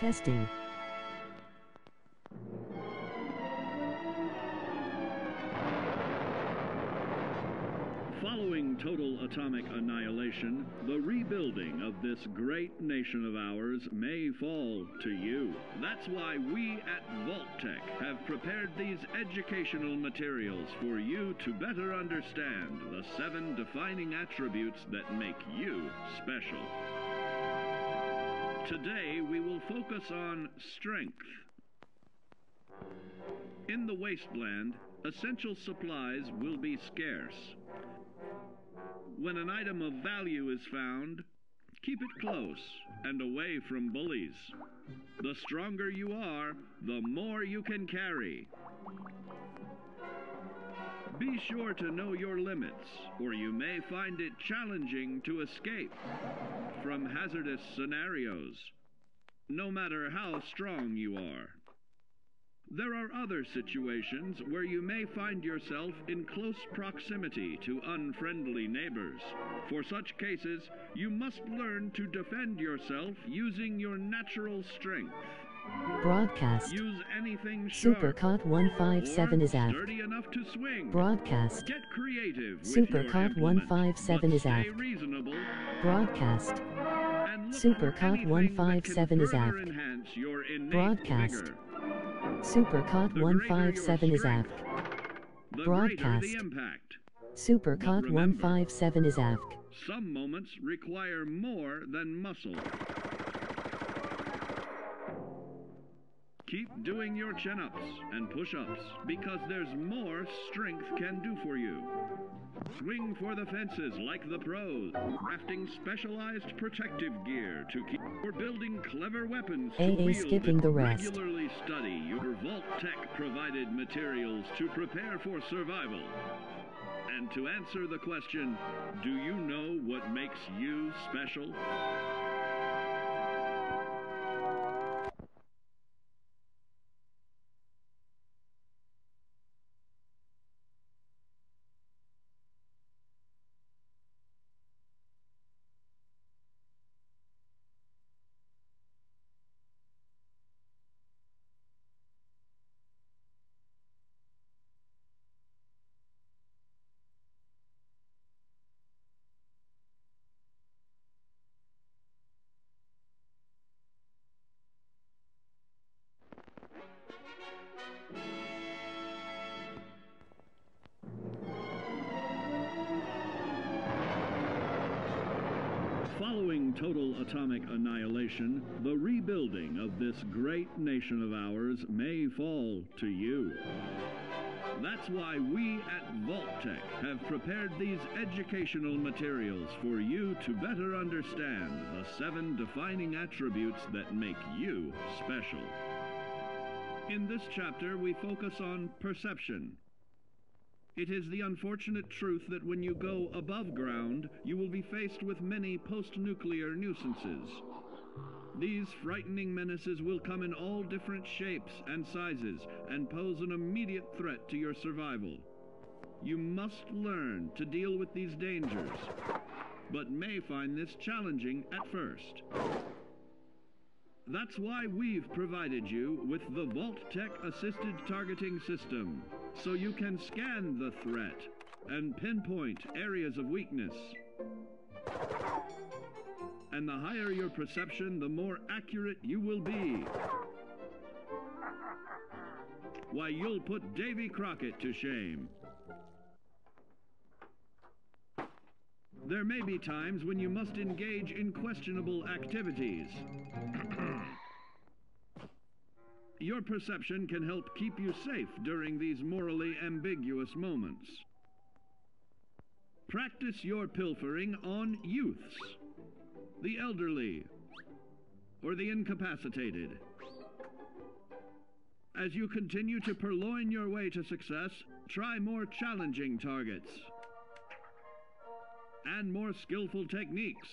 Testing. Following total atomic annihilation, the rebuilding of this great nation of ours may fall to you. That's why we at Vault-Tec have prepared these educational materials for you to better understand the seven defining attributes that make you special. Today we will focus on strength. In the wasteland, essential supplies will be scarce. When an item of value is found, keep it close and away from bullies. The stronger you are, the more you can carry. Be sure to know your limits, or you may find it challenging to escape from hazardous scenarios, no matter how strong you are. There are other situations where you may find yourself in close proximity to unfriendly neighbors. For such cases, you must learn to defend yourself using your natural strength. Broadcast. Use anything Supercat 157 or is apt. sturdy enough to swing. Broadcast. Get creative Supercat 157 is apt. Broadcast. Supercat 157 is apt. enhance your innate Broadcast. Supercat The greater your 157 is apt. Broadcast. Supercat 157 is apt. Some moments require more than muscle. Keep doing your chin ups and push ups because there's more strength can do for you. Swing for the fences like the pros, crafting specialized protective gear to keep or building clever weapons to AA wield skipping the rest. regularly study your Vault Tech provided materials to prepare for survival. And to answer the question, do you know what makes you special? Total atomic annihilation, the rebuilding of this great nation of ours may fall to you. That's why we at Vault-Tec have prepared these educational materials for you to better understand the seven defining attributes that make you special. In this chapter, we focus on perception, it is the unfortunate truth that when you go above ground, you will be faced with many post nuclear nuisances. These frightening menaces will come in all different shapes and sizes and pose an immediate threat to your survival. You must learn to deal with these dangers, but may find this challenging at first. That's why we've provided you with the Vault-Tec Assisted Targeting System, so you can scan the threat and pinpoint areas of weakness. And the higher your perception, the more accurate you will be. Why, you'll put Davy Crockett to shame. There may be times when you must engage in questionable activities. Your perception can help keep you safe during these morally ambiguous moments. Practice your pilfering on youths, the elderly, or the incapacitated. As you continue to purloin your way to success, try more challenging targets and more skillful techniques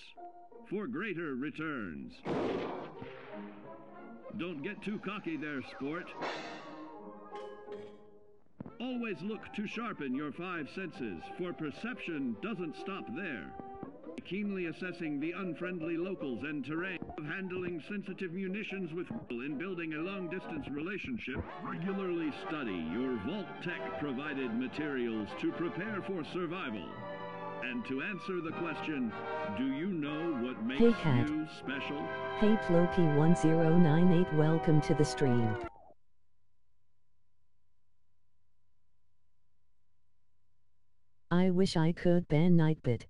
for greater returns. Don't get too cocky there, sport. Always look to sharpen your five senses, for perception doesn't stop there. keenly assessing the unfriendly locals and terrain, of handling sensitive munitions with in building a long-distance relationship, regularly study your Vault Tech provided materials to prepare for survival. And to answer the question, do you know what makes Hey, Cat. you special? Hey Floki1098 welcome to the stream. I wish I could ban Nightbit.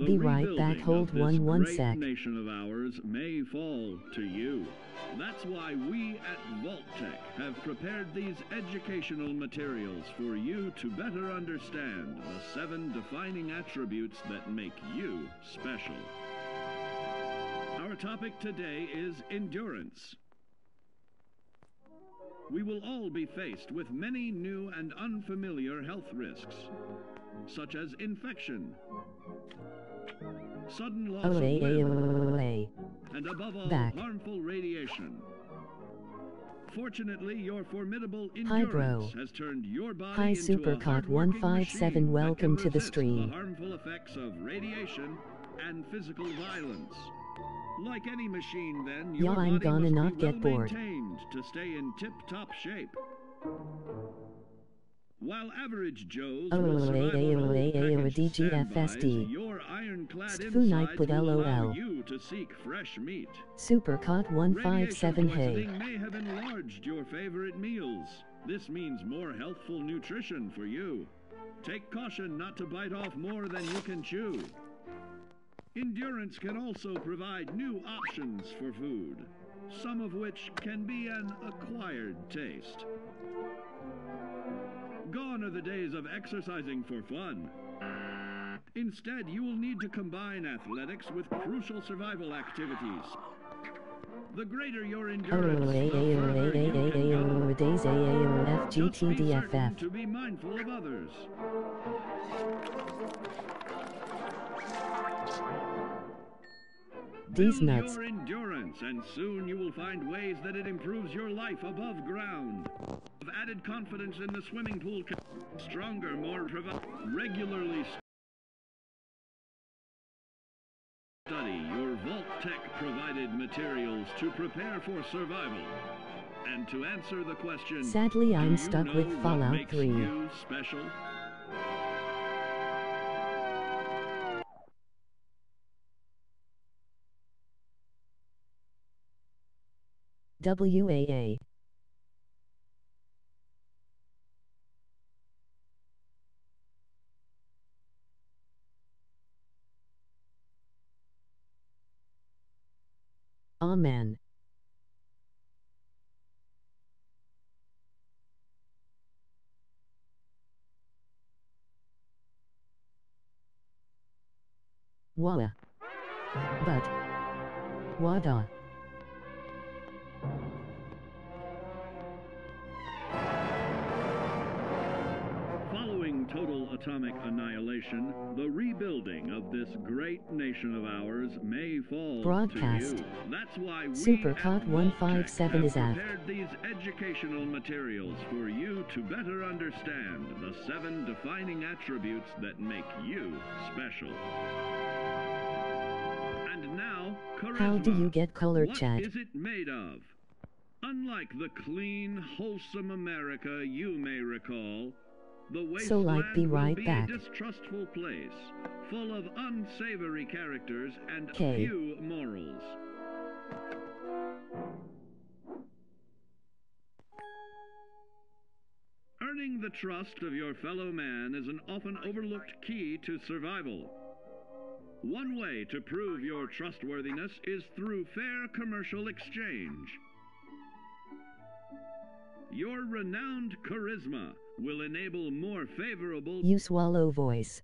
The Be right back, hold one- one sec. nation of ours may fall to you. That's why we at Vault-Tec have prepared these educational materials for you to better understand the seven defining attributes that make you special. Our topic today is endurance. We will all be faced with many new and unfamiliar health risks, such as infection, sudden loss oh, of limb, olay. and above all, Back. harmful radiation. Fortunately, your formidable Hi, bro. has turned your body Hi, into Supercat hardworking 157, welcome to the stream. The harmful effects of radiation and physical violence. Like any machine, then, your Yeah, I'm body gonna must not be get well bored. to stay in tip-top shape. While average Joes Oh, will survive on old packaged DGFSD. standbys, your ironclad Stu night will allow LOL. you to seek fresh meat. Supercat 157 Radiation hey. poisoning may have enlarged your favorite meals. This means more healthful nutrition for you. Take caution not to bite off more than you can chew. Endurance can also provide new options for food, some of which can be an acquired taste. Gone are the days of exercising for fun. Instead, you will need to combine athletics with crucial survival activities. The greater your endurance, the to be mindful of others. These nuts. your endurance, and soon you will find ways that it improves your life above ground. Of added confidence in the swimming pool, stronger, more regularly study your Vault Tech provided materials to prepare for survival. And to answer the question, Sadly, I'm stuck with Fallout makes 3. WAA. Amen. Walla. But. Wada. Atomic annihilation, the rebuilding of this great nation of ours may fall Broadcast. to you. That's why we Supercat at 157 is prepared these educational materials for you to better understand the seven defining attributes that make you special. And now, charisma. How do you get color What chat? is it made of? Unlike the clean, wholesome America you may recall, So, like, be right be back. a distrustful place, full of unsavory characters and 'Kay. few morals. Earning the trust of your fellow man is an often overlooked key to survival. One way to prove your trustworthiness is through fair commercial exchange. Your renowned charisma will enable more favorable You swallow voice.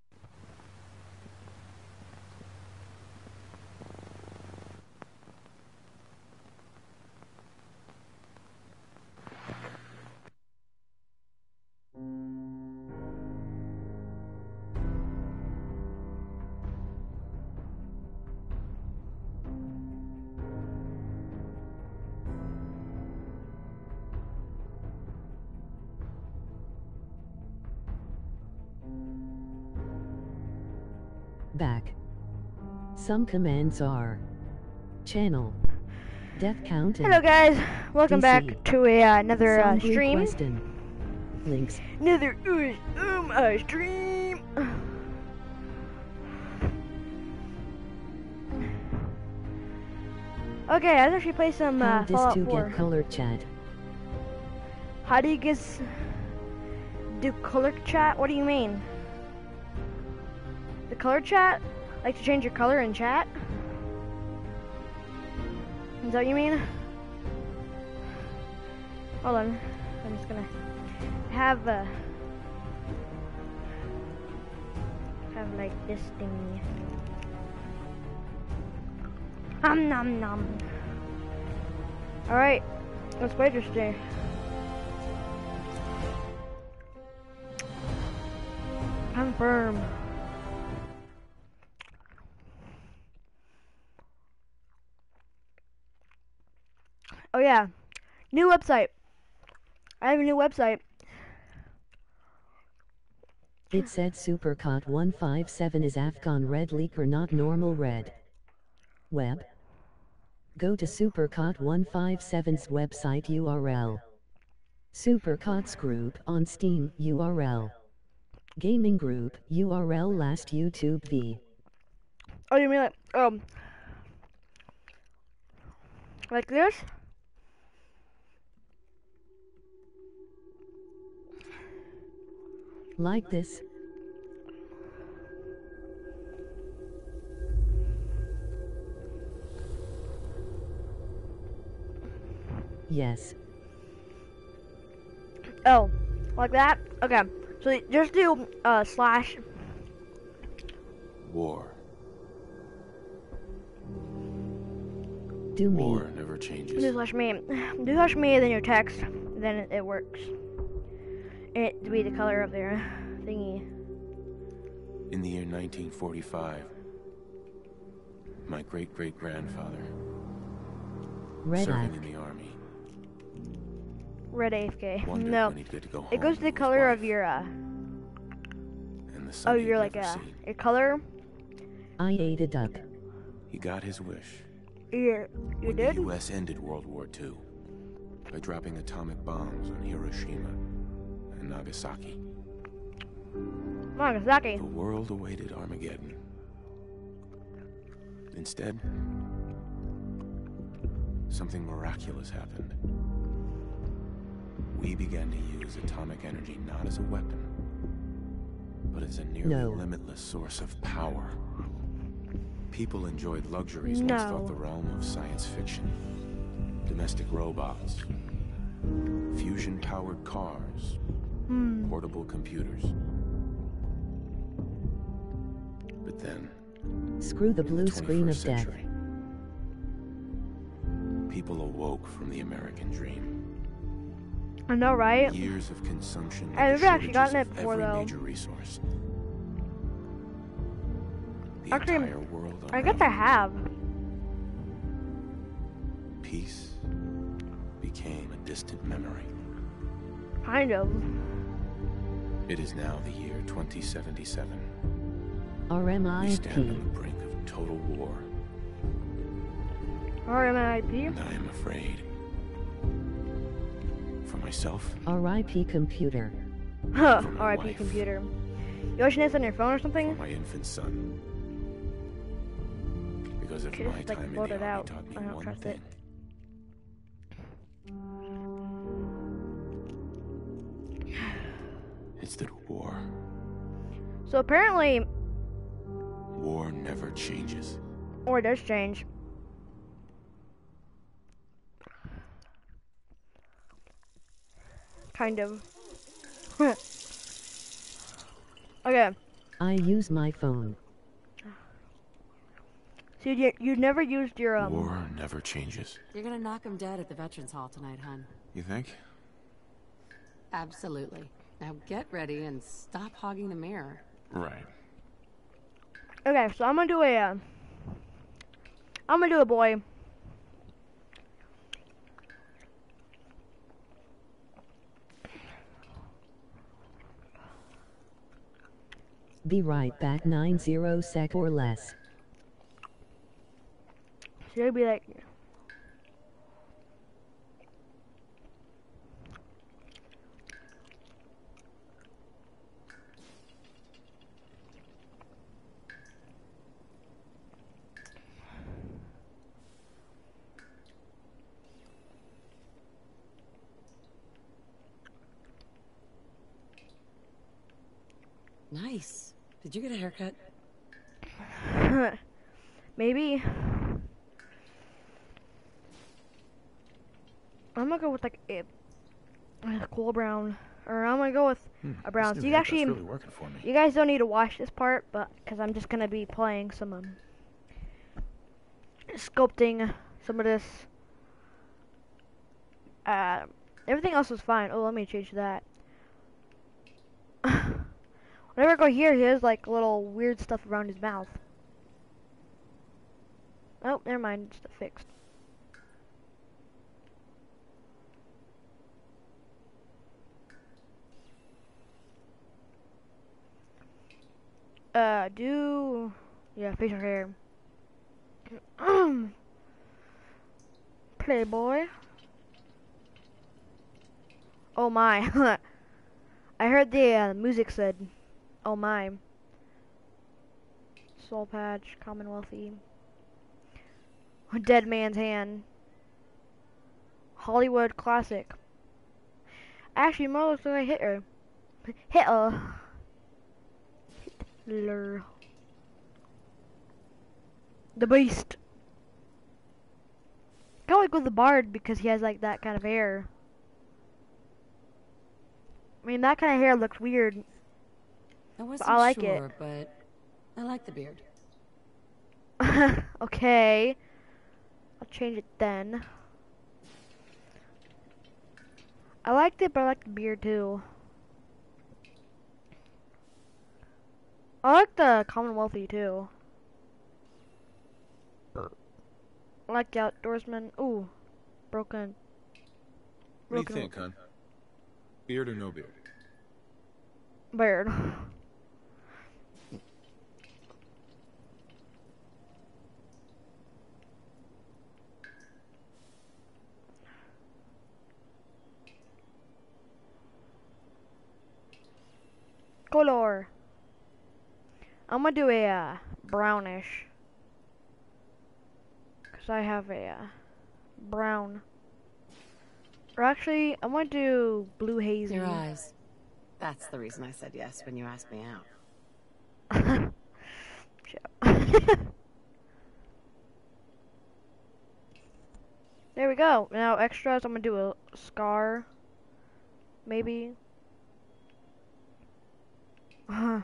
Some commands are channel, death count, Hello guys, welcome back to a, uh, another uh, stream. Links. Another uh, um uh, stream. Okay, let's actually play some How uh, Fallout to 4. get color chat? How do you guess do color chat? What do you mean? The color chat? Like to change your color in chat? Is that what you mean? Hold on. I'm just gonna have a have like this thingy. Um nom nom. Alright, let's play this day. Confirm. Yeah, new website. I have a new website. It said Supercat 157 is Afghan red leaker not normal red. Web. Go to Supercat 157's website URL. Supercots group on Steam URL. Gaming group URL last YouTube V. Oh, you mean like um like this? Like this. Yes. Oh, like that? Okay. So y- just do uh slash. War. Do me. War never changes. Do slash me. Do slash me, then your text. Then it, it works. And it to be the color of their thingy. In the year 1945, my great great grandfather, Red serving Act. in the army, Red AFK. wondered No. when to go. It goes to the color of your uh and the oh you're like never uh seen. your color. I ate a duck. He got his wish Your you when did? the U.S. ended World War II by dropping atomic bombs on Hiroshima and Nagasaki. Nagasaki. The world awaited Armageddon. Instead, something miraculous happened. We began to use atomic energy not as a weapon, but as a nearly No. limitless source of power. People enjoyed luxuries once thought the realm of science fiction. Domestic robots, fusion powered cars, Hmm. portable computers. But then, Screw the blue the screen 21st of death. people awoke from the American dream. I know, right? Years of consumption. I've never actually gotten it before, though. major resource. The Actually, entire world I guess I have. Peace became a distant memory. Kind of. It is now the year 2077. We stand on the brink of total war, RMIP. and I am afraid. For myself, RIP computer. Huh. RIP wife. computer. You watching this on your phone or for something? my infant son. Because if Could've, my like, time in blurted the army out. taught me I don't one trust thing. it. It's that war, So apparently, war never changes. or does change. Kind of. Okay. I use my phone. So you you never used your um. War never changes. You're gonna knock him dead at the Veterans Hall tonight, hun. You think? Absolutely. Now get ready and stop hogging the mirror. Right. Okay, so I'm gonna do a. Uh, I'm gonna do a boy. Be right back 90 sec or less. Should I be like. Nice. Did you get a haircut? Maybe. I'm gonna go with like a, a cool brown, or I'm gonna go with a brown. So you actually, really working for me. you guys don't need to watch this part, but because I'm just gonna be playing some um, sculpting some of this. Uh, everything else was fine. Oh, let me change that. Whenever I go here, he has like little weird stuff around his mouth. Oh, never mind. It's fixed. Uh, do yeah, facial hair. Playboy. Oh my! I heard the uh, music said, "Oh my." Soul patch, Commonwealthy. Dead Man's Hand. Hollywood classic. Actually, more looks like Hitler. Hitler. Hitler. The Beast. I kind of like with the Bard because he has like that kind of hair. I mean, that kind of hair looks weird. I wasn't I like it. sure, but I like the beard. okay. I'll change it then. I liked it, but I like the beard too. I like the Commonwealthy too. I like the outdoorsman. Ooh, broken. What do you think, hon? Beard or no beard? Beard. Color. I'm gonna do a uh, brownish. Cause I have a uh, brown. Or actually, I'm gonna do blue hazy. Your eyes. That's the reason I said yes when you asked me out. There we go. Now extras, I'm gonna do a scar. Maybe. Huh.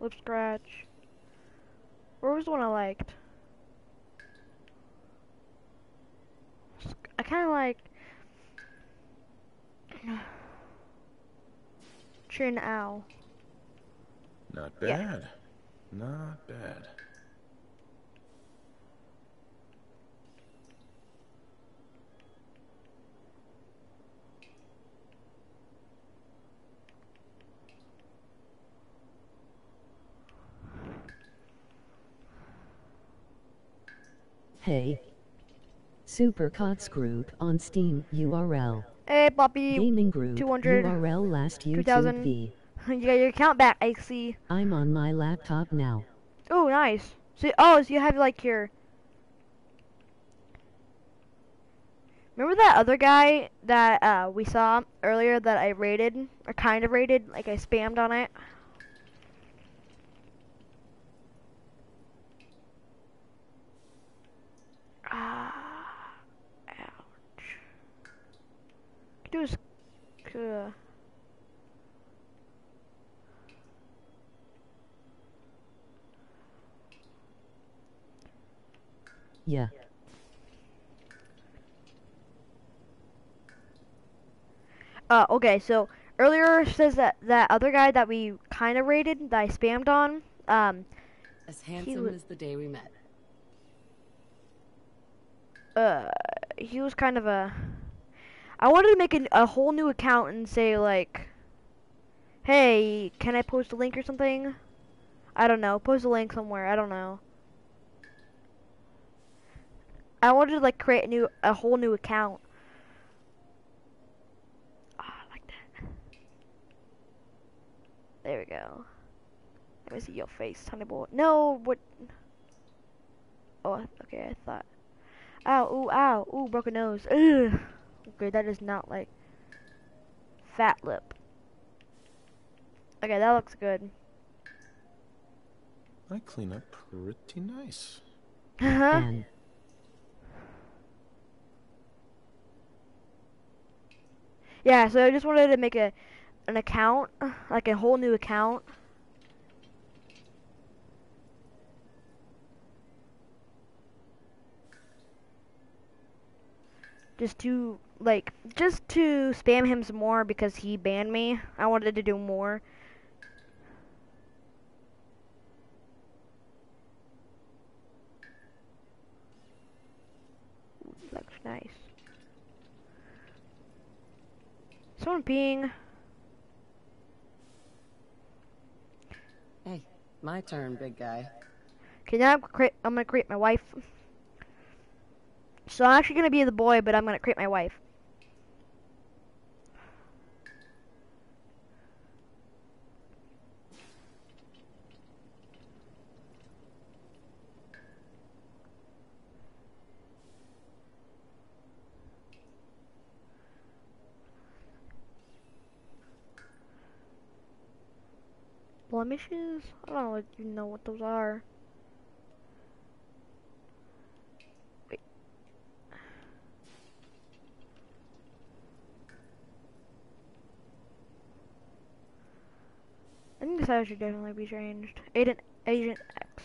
Lip scratch. Where was the one I liked? I kind of like Chin Owl. Not Yeah. bad. Not bad. Hey. Super Cots Group on Steam URL. Hey, Poppy. Gaming Group 200, URL last YouTube 2000. V. you got your account back, I see. I'm on my laptop now. Oh, nice. So, oh, so you have like your. Remember that other guy that uh, we saw earlier that I rated or kind of rated, like I spammed on it. Do is, uh, Yeah. uh, okay, so earlier says that that other guy that we kind of rated, that I spammed on, um, As handsome as the day we met. uh, he was kind of a. I wanted to make an, a whole new account and say like, "Hey, can I post a link or something?" I don't know. Post a link somewhere. I don't know. I wanted to like create a new, a whole new account. Ah, I like that. There we go. Let me see your face, honey boy. No, what? Oh, okay. I thought. Ow, ooh, ow, ooh, broken nose. Ugh. Okay, that is not like fat lip. Okay, that looks good. I clean up pretty nice. Huh? And yeah, so I just wanted to make a an account, like a whole new account. Just to like just to spam him some more because he banned me. I wanted to do more. Looks nice. Someone peeing. Hey, my turn, big guy. Okay, now I'm, I'm gonna create my wife. So I'm actually gonna be the boy, but I'm gonna create my wife. Blemishes? I don't even know what those are. I think this house should definitely be changed. Agent Agent X.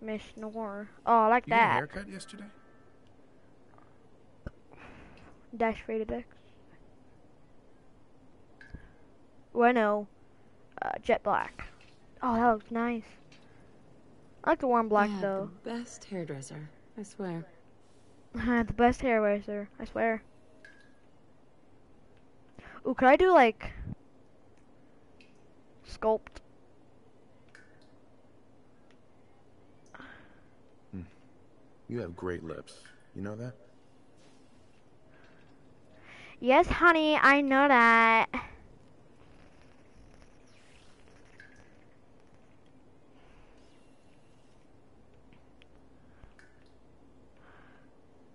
Miss Nor. Oh, I like You got a that. haircut yesterday? Dash rated X. Oh, I know. Uh, jet black. Oh, that looks nice. I like the warm black I have though. The best hairdresser, I swear. the best hairdresser, I swear. Ooh, could I do like sculpt? Hmm. You have great lips. You know that? Yes, honey, I know that.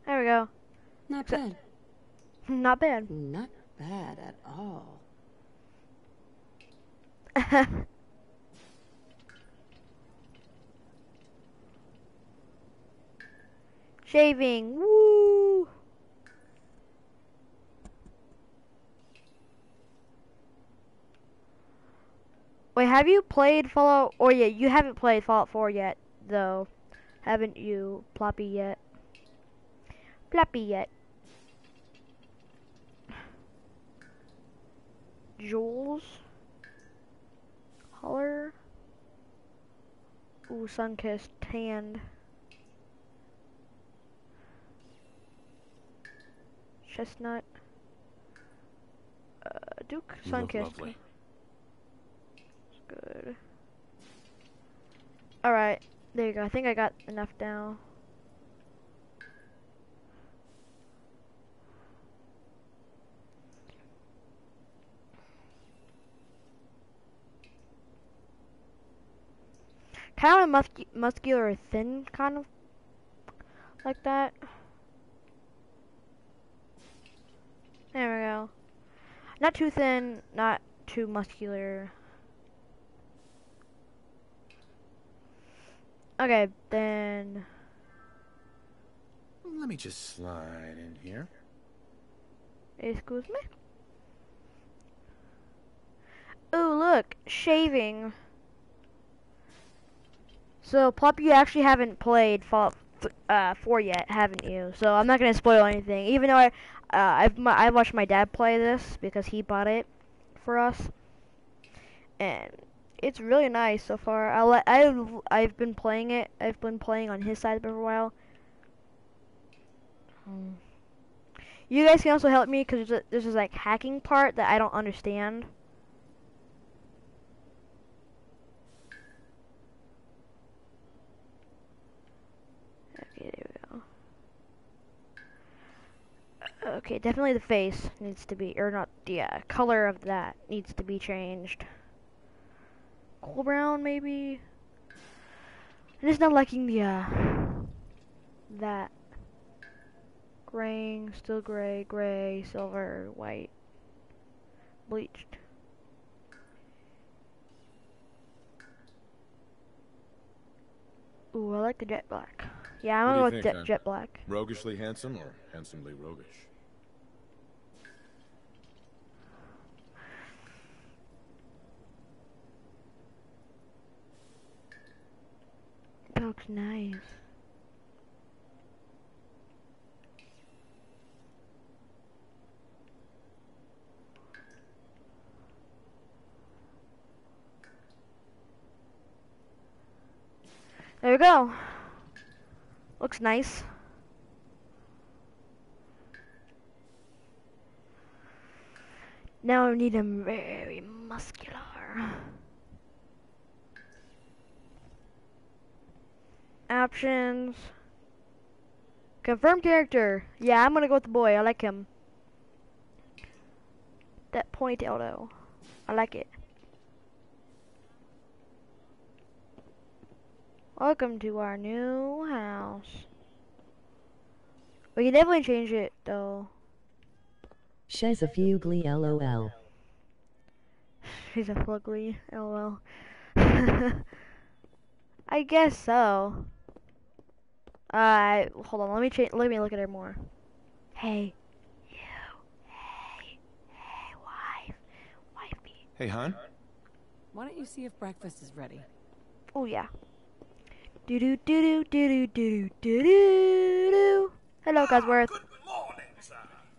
There we go. Not bad. Not bad. Not bad at all. Shaving. Woo! Wait, have you played Fallout? Or yeah, you haven't played Fallout 4 yet, though, haven't you, Ploppy yet? Ploppy yet? Jules. Holler. Ooh, Sunkissed, tanned. Chestnut. Uh, Duke, Sunkissed. Good. Alright, there you go. I think I got enough now. Kind of muscu- muscular, thin, kind of like that. There we go. Not too thin, not too muscular. Okay, then Let me just slide in here. Excuse me? Oh, look, shaving. So, Plop, you actually haven't played Fallout uh, 4 yet, haven't you? So, I'm not gonna spoil anything. Even though I, uh, I've I watched my dad play this because he bought it for us, and it's really nice so far. I li- I I've been playing it. I've been playing on his side for a while. Hmm. You guys can also help me because there's, there's this like hacking part that I don't understand. Okay, there we go. Okay, definitely the face needs to be, or not, the uh, color of that needs to be changed. Cool brown, maybe? I'm just not liking the, uh, that. Graying, still gray, gray, silver, white, bleached. Ooh, I like the jet black. Yeah, I'm gonna go with think, jet, jet black. Roguishly handsome or handsomely roguish? That nice. There we go. Looks nice. Now I need him very muscular. Options. Confirm character. Yeah, I'm gonna go with the boy. I like him. That ponytail though. I like it. Welcome to our new house. We can definitely change it though. She's a fugly lol. She's a fugly. LOL. I guess so. Uh, hold on. Let me change. Let me look at her more. Hey, you. Hey, hey, wife, wifey. Hey, hon. Why don't you see if breakfast is ready? Oh yeah. Do do do do do do do do do do. Hello, Codsworth. Good morning, sir.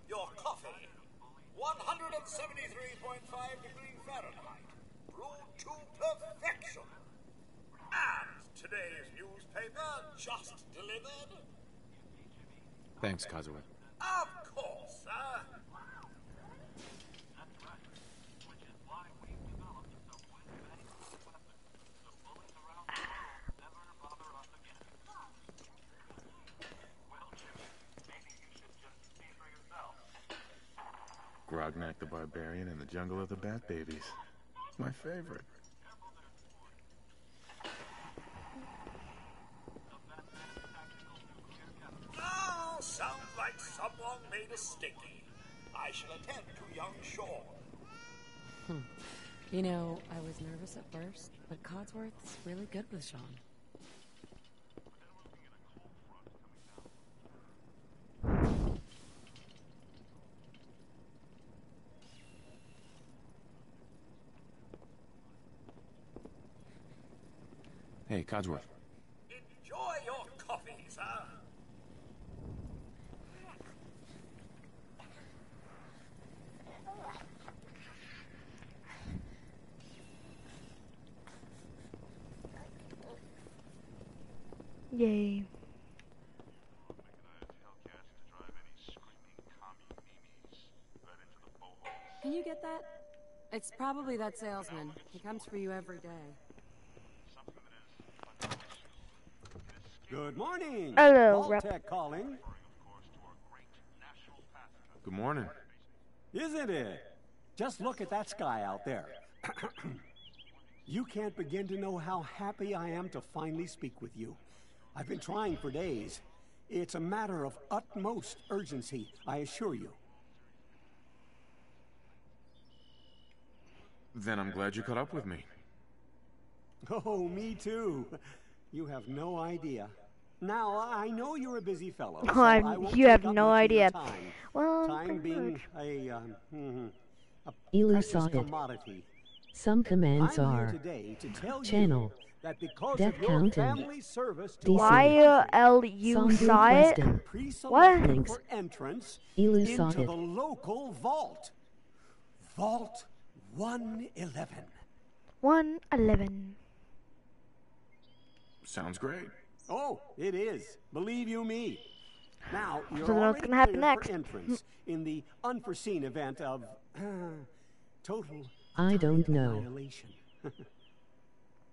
Your coffee. 173.5 just delivered. Thanks, Kazuo. Of course, sir. Grognak the Barbarian and the Jungle of the Bat Babies. My favorite. Oh, sounds like someone made a sticky. I shall attend to young Sean. You know, I was nervous at first, but Codsworth's really good with Sean. Hey, Codsworth. Enjoy your coffee, sir. Yay. Can you get that? It's probably that salesman. He comes for you every day. Good morning. Hello, Rep. Calling. Good morning. Isn't it? Just look at that sky out there. you can't begin to know how happy I am to finally speak with you. I've been trying for days. It's a matter of utmost urgency, I assure you. Then I'm glad you caught up with me. Oh, me too. You have no idea. Now, I know you're a busy fellow. Oh, so I'm- I you have no much of your idea. Time, Well, time pretty being much. a, um, mhm, a Elu precious saw it. commodity. Some commands I'm here are today to tell channel, you that because death of your count and family service to DC. our Why uh, country, L saw it? Weston. Links. for entrance Elu saw into it. the local vault. Vault 111. One eleven. Sounds great. Oh, it is. Believe you me. Now, you're So what's already gonna happen next? for entrance in the unforeseen event of total I don't know.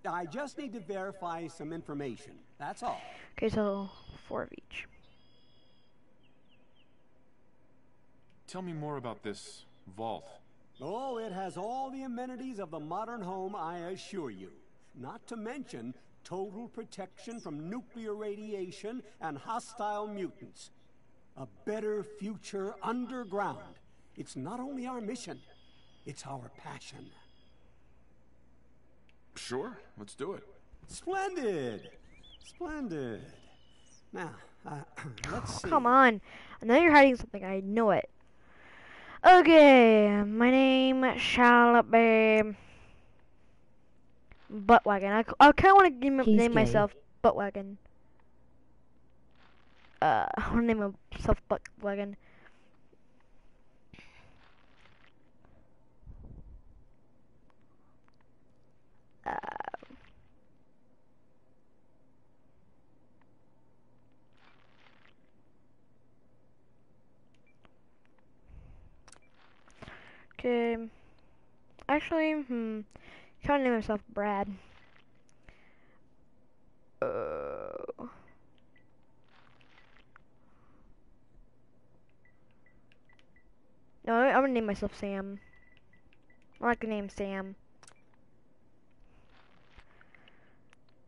annihilation. I just need to verify some information. That's all. Okay, so four of each. Tell me more about this vault. Oh, it has all the amenities of the modern home, I assure you. Not to mention total protection from nuclear radiation and hostile mutants. A better future underground. It's not only our mission, it's our passion. Sure, let's do it. Splendid! Splendid. Now, uh, let's see. Come on. I know you're hiding something. I know it. Okay, my name shall be Buttwagon. I, I kind of want to name, gay. myself Buttwagon. Uh, I want to name myself Buttwagon. Uh, Okay. Actually, hmm. Kind to name myself Brad. Uh. No, I'm gonna name myself Sam. I like the name Sam.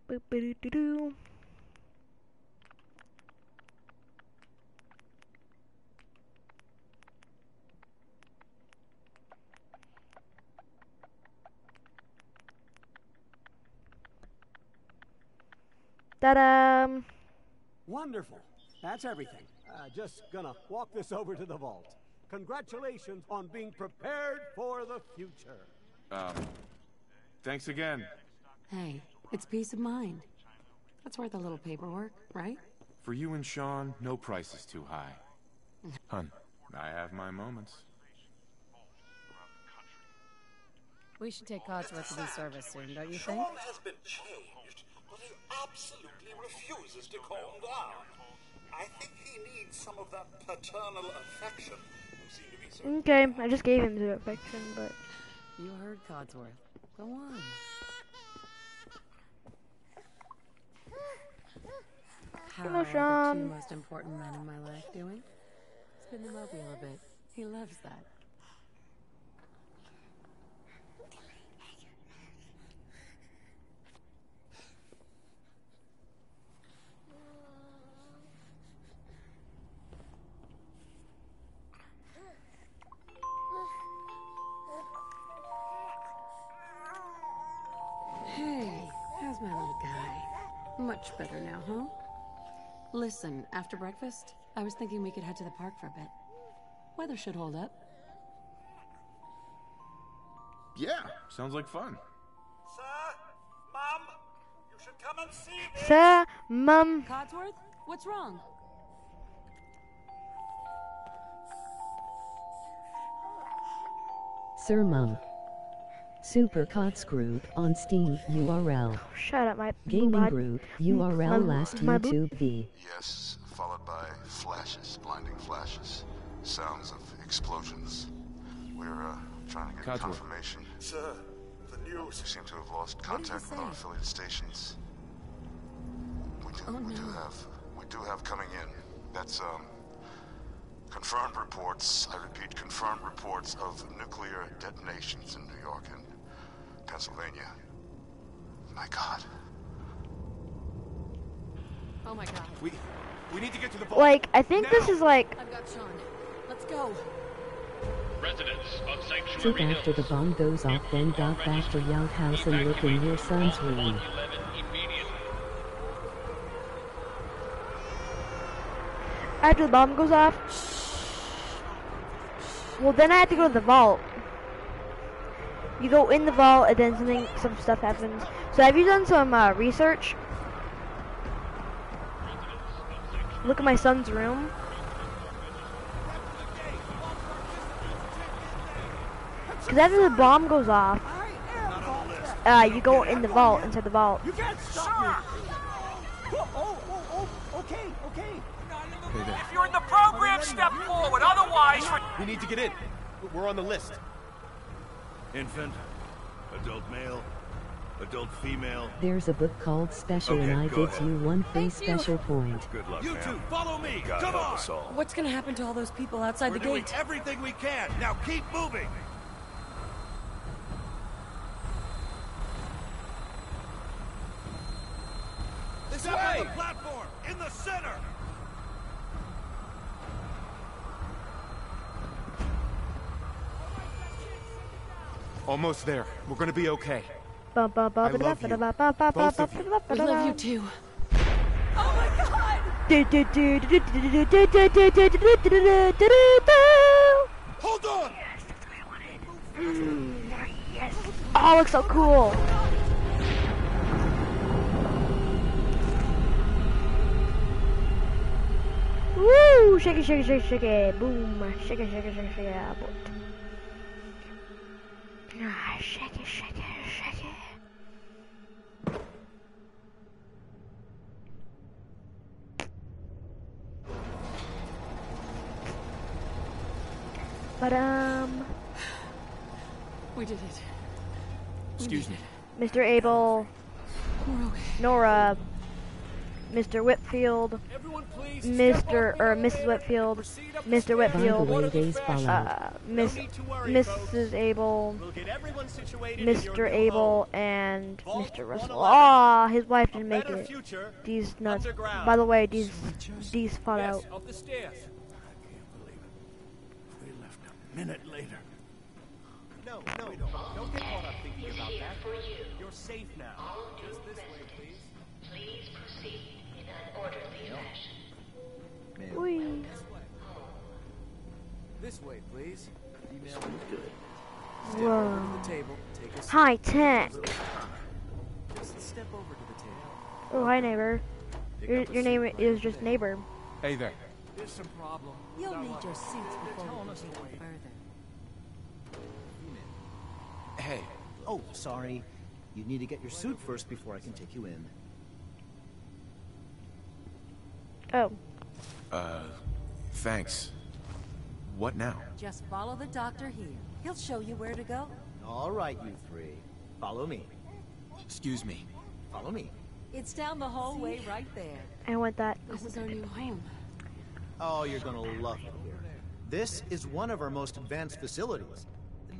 Boop doo doo doo. Ta-da! Wonderful. That's everything. Uh, just gonna walk this over to the vault. Congratulations on being prepared for the future. Um, thanks again. Hey, it's peace of mind. That's worth a little paperwork, right? For you and Shaun, no price is too high. Hun, I have my moments. We should take Codsworth to be service soon, don't you think? Shaun has been changed, but he absolutely refuses to calm down. I think he needs some of that paternal affection. You seem to be so Okay, I just gave him the affection, but You heard Codsworth. Go on. How are the two um, most important men in my life doing? Spin the mobile a bit. He loves that. Hey, how's my little guy? Much better now, huh? Listen, after breakfast, I was thinking we could head to the park for a bit. Weather should hold up. Yeah, sounds like fun. Sir, Mom, you should come and see me. Sir, Mom. Codsworth? What's wrong? Sir Mum. Supercat's Group on Steam URL. shut up, my Gaming bud. Group my- URL last my YouTube V. Yes, followed by flashes, blinding flashes, sounds of explosions. We're uh, trying to get Codsworth. confirmation. Sir, the news. We news. seem to have lost contact with our say? affiliate stations. We do, Oh, we do have, we do have coming in. That's um, confirmed reports. I repeat, confirmed reports of nuclear detonations in New York and Pennsylvania. My God. Oh my god. We we need to get to the vault. Like, I think this is like, I've got Shaun. Let's go. Residents of Took Sanctuary after the bomb goes off then got back to Yout House and look in your son's room. After the bomb goes off. Well, then I have to go to the vault. You go in the vault, and then something, some stuff happens. So have you done some uh, research? Look at my son's room. Because after the bomb goes off, uh, you go in the vault, inside the vault. You can't stop me! Oh, oh, oh, oh, okay, okay. If you're in the program, step forward. Otherwise, We need to get in. We're on the list. Infant, adult male, adult female. There's a book called Special Okay, and I go gives ahead. you one free special point. Good luck, You two, follow me. God Come help on. What's gonna happen to all those people outside We're the doing gate? everything we can. Now keep moving. This way. on the platform, in the center. Almost there. We're gonna be okay. I love you. Both of you. I love you too. Oh my god! Hold on! Yes, that's what I wanted. Yes. Oh, looks so cool. Woo! Shake it, shake it, shake it, shake it. Boom. Shake it, shake it, shake it, shake it. Boy. Ah, shake it, shake it, shake it. But um, We did it. Excuse me. Mr. Abel, We're okay. Nora, Mr. Whitfield, Mr. or Mrs. Whitfield, Mr. Whitfield, way, days follow. uh, Miss, Mrs. Abel, We'll get everyone situated in your Mr. Abel, and Mr. Russell. 111. Ah, his wife didn't make it. These nuts. By the way, these these fought out. up the stairs. We left a minute later. No, no, don't, don't get caught up fashion. This way, please. Email Whoa. table. Take a. High tech. Just step over to the table. Oh, hi neighbor. Your, your name is just neighbor. Hey there. There's some problem. You'll need your suits before telling we us can take way. them further. Hey. Oh, sorry. You need to get your suit first before I can take you in. Oh, Uh, thanks. What now? Just follow the doctor here. He'll show you where to go. All right, you three. Follow me. Excuse me. Follow me. It's down the hallway right there. I want that. This is our new home. Oh, you're gonna love it here. This is one of our most advanced facilities.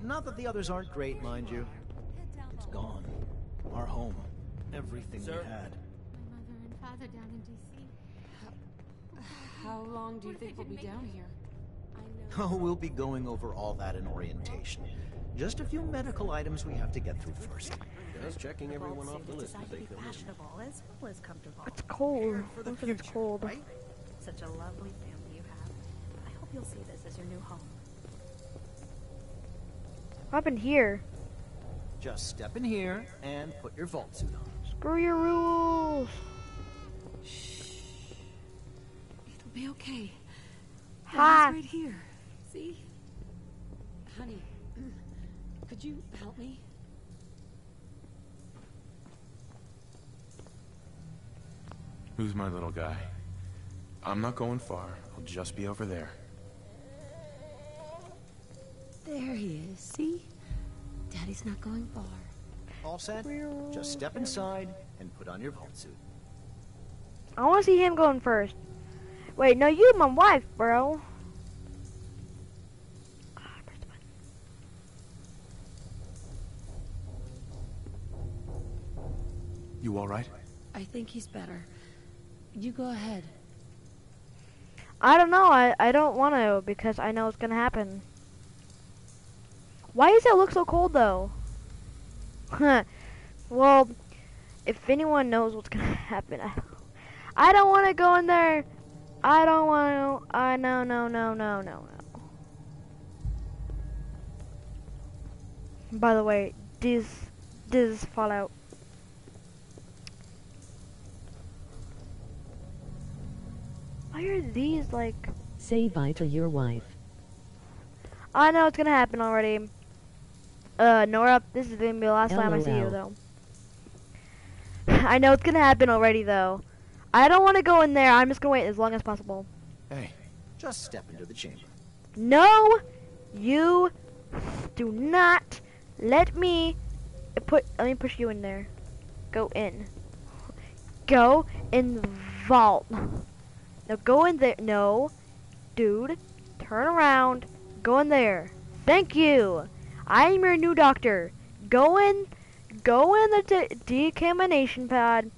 Not that the others aren't great, mind you. It's gone. Our home. Everything Sir? we had. My mother and father down in D.C. How long do you think we'll be down here? Oh, we'll be going over all that in orientation. Just a few medical items we have to get through first. Just checking everyone off the list as they come in. Fashionable as well as comfortable. It's cold. Looks like it's cold. Such a lovely family you have. I hope you'll see this as your new home. What happened here? Just step in here and put your vault suit on. Screw your rules. Be okay. Ha. Right here. See? Honey, mm, could you help me? Who's my little guy? I'm not going far. I'll just be over there. There he is. See? Daddy's not going far. All set? Just step inside and put on your vault suit. I want to see him going first. Wait, no, you my wife, bro. You alright? I think he's better. You go ahead. I don't know. I, I don't want to because I know it's gonna happen. Why does it look so cold though? well, if anyone knows what's gonna happen, I, I don't want to go in there. I don't want to. I no no no no no no. By the way, this this is Fallout. Why are these like? Say bye to your wife. I know it's gonna happen already. Uh, Nora, this is gonna be the last time I see you though. I know it's gonna happen already though. I don't want to go in there. I'm just gonna wait as long as possible. Hey, just step into the chamber. No, you do not let me put. Let me push you in there. Go in. Go in the vault. Now go in there. No, dude, turn around. Go in there. Thank you. I'm your new doctor. Go in. Go in the de- decontamination pad.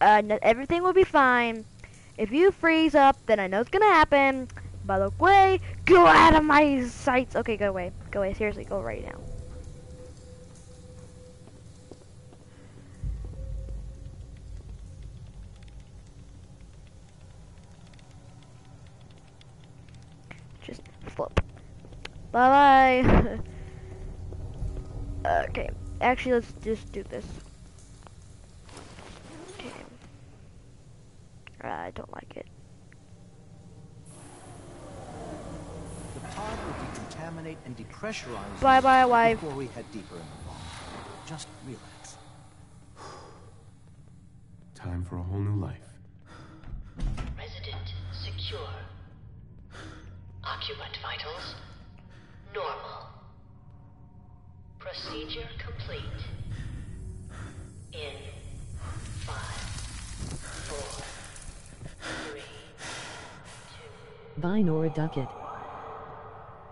Uh, everything will be fine. If you freeze up, then I know it's gonna happen. By the way, go out of my sights. Okay, go away. Go away. Seriously, go right now. Just flip. Bye bye. okay. Actually, let's just do this. Okay. Uh, I don't like it. The pod will decontaminate and depressurize Bye bye, wife. before we head deeper in the vault. Just relax. Time for a whole new life. Resident secure. Occupant vitals normal. Procedure complete. In five, four, three, Bye Nora Duckett.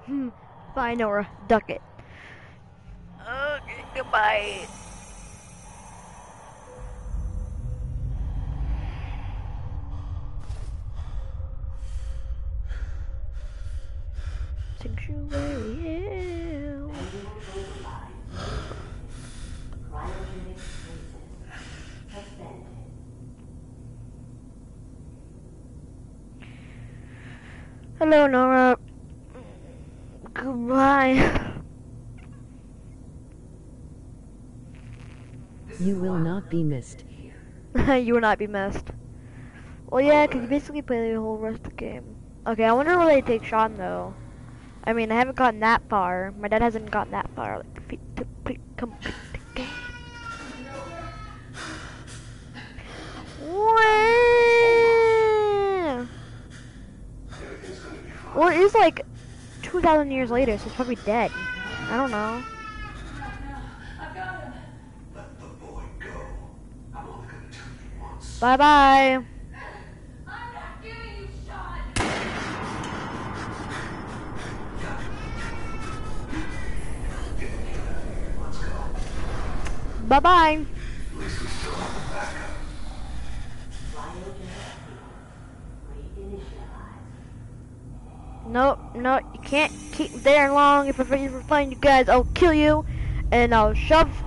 Hmm. Bye, Nora. Duck it. Okay, goodbye. Sanctuary Hill. Hello, Nora. Goodbye. You will not be missed. you will not be missed. Well, yeah, 'cause you basically play the whole rest of the game. Okay, I wonder where they take Shaun, though. I mean, I haven't gotten that far. My dad hasn't gotten that far. Like, to complete the game. Wah! Well, it is like 2,000 years later, so it's probably dead. I don't know. Bye bye. Bye bye. No, no, you can't keep there long. If I find you guys, I'll kill you, and I'll shove,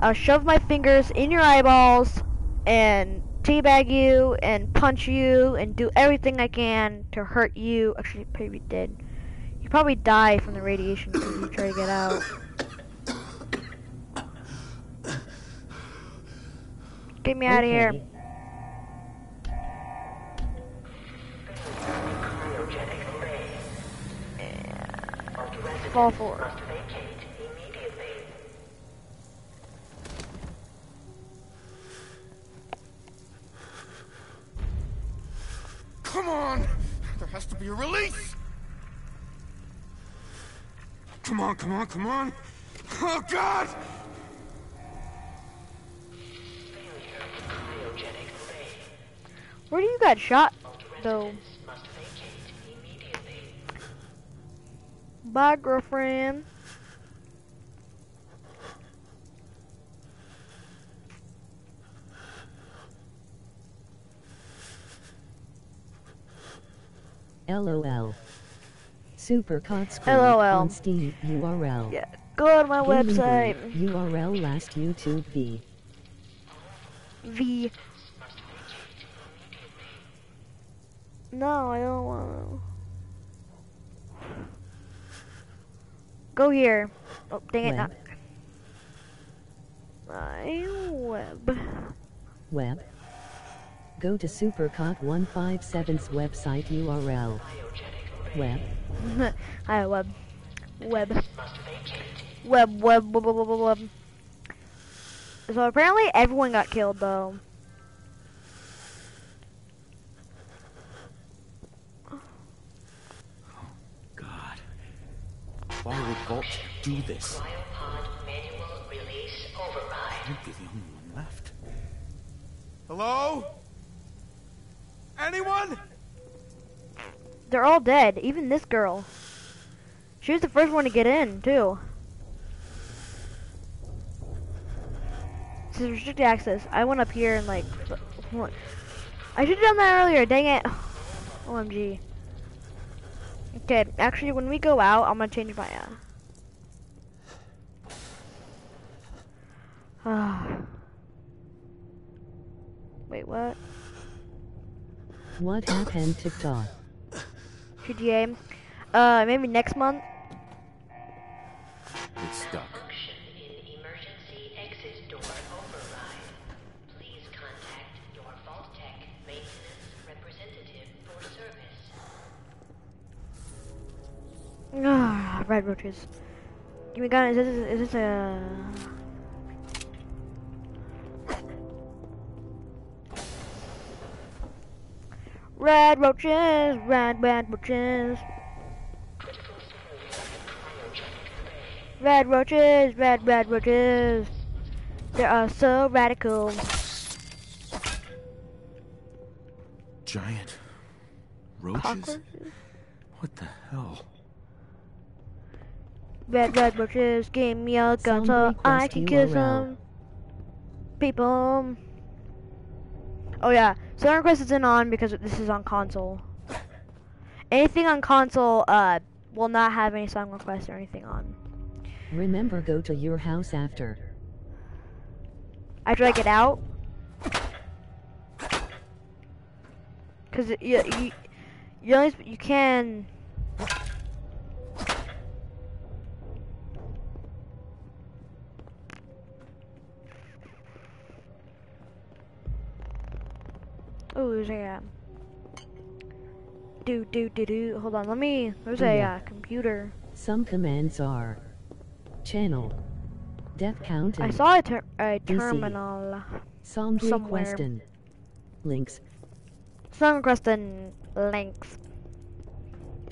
I'll shove my fingers in your eyeballs, and teabag you, and punch you, and do everything I can to hurt you. Actually, probably did. You probably die from the radiation if you try to get out. Get me out of here. Fall forward. Come on! There has to be a release! Come on, come on, come on! Oh, God! Where do you got shot, though? Bye, girlfriend. LOL. Supercat screen LOL. on Steam URL. Yeah, go to my Gaming website. URL last YouTube V. V. No, I don't want to. Go here. Oh, dang it. Not. My web. Web. Go to Supercat 157's website URL. Web. Hi, web. Web. Web, web, web, web, web, web. So apparently everyone got killed though. God. Why would Vault do this? You'd be the only one left. Hello? Anyone? They're all dead, even this girl. She was the first one to get in, too. This is restricted access. I went up here and like, what? I should have done that earlier. Dang it. OMG. Okay, actually, when we go out, I'm gonna change my. Uh... Wait, what? What happened TikTok? GTA. Uh, maybe next month. It's stuck. Ah, red roaches. Give me gun. Is this is this a? Red roaches, red red roaches. Red roaches, red red roaches. They are so radical. Giant roaches? Cockroaches? What the hell? Red red roaches, give me a gun so I can kill some people. Oh yeah, Song Request isn't on because this is on console. Anything on console uh will not have any song requests or anything on. Remember go to your house after. After I get out, cause it, you you you you can. There's a uh, do do do do. Hold on, let me. There's a Yeah. uh, computer. Some commands are channel, death count, I saw a, ter a terminal. song somewhere. request links. Song request and links.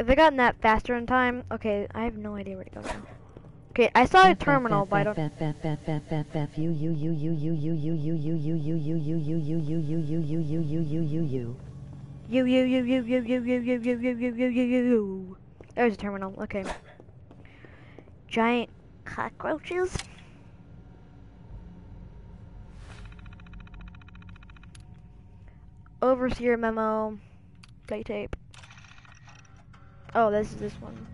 if I gotten that faster in time, okay, I have no idea where to go now. Okay, I saw a terminal, but I don't. you you you you you you you you you you you you you you. There's a terminal. Okay. Giant cockroaches. Overseer memo. Play tape. Oh, this is this one.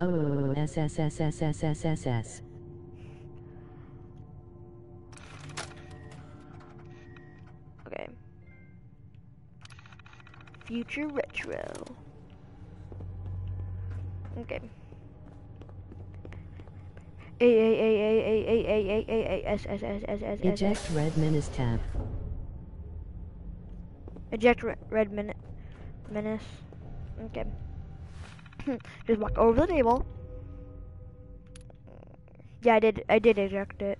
Oh, S S S S S S S. Okay. Future retro. Okay. A A A A A A A A A A S S S S S Eject red menace tab. Eject re- red minute menace. Okay. Just walk over the table. Yeah, I did. I did eject it.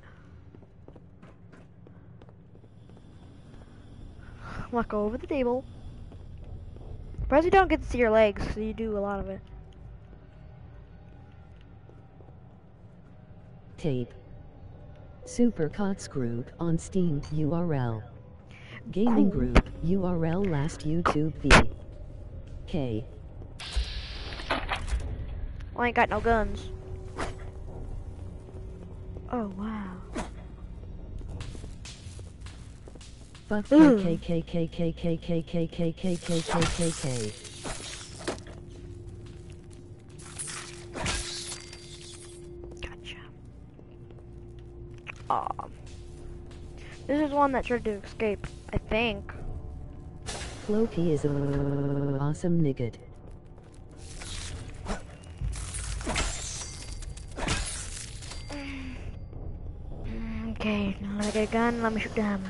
Walk over the table. Perhaps you don't get to see your legs, so you do a lot of it. Tape. Supercat's group on Steam URL. Gaming group URL last YouTube V. K. I ain't got no guns. Oh wow. Fuck Ugh. This is one that tried to escape, I think. Floki is a awesome nigga. Okay, now let me get a gun, let me shoot them.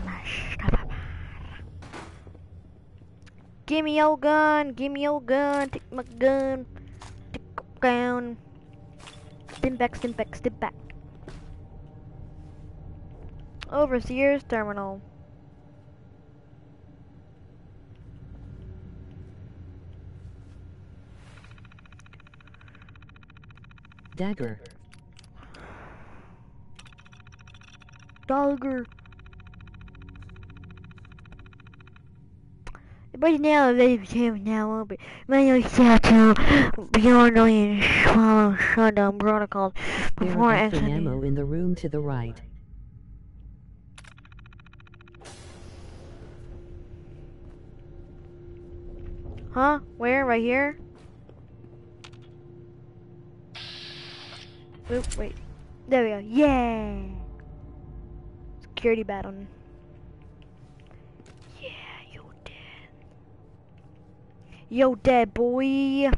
Give me your gun, give me your gun, take my gun, take it down. Stimpak, stim back, stimpak. Overseer's terminal. Dagger. Dagger. But now they have now open. Manual to beyond only swallow shutdown protocols There before exiting. ammo in the room to the right. Huh? Where? Right here? Oop, wait. There we go. Yeah! Security battle. Yeah, you're dead. Yo, dead boy!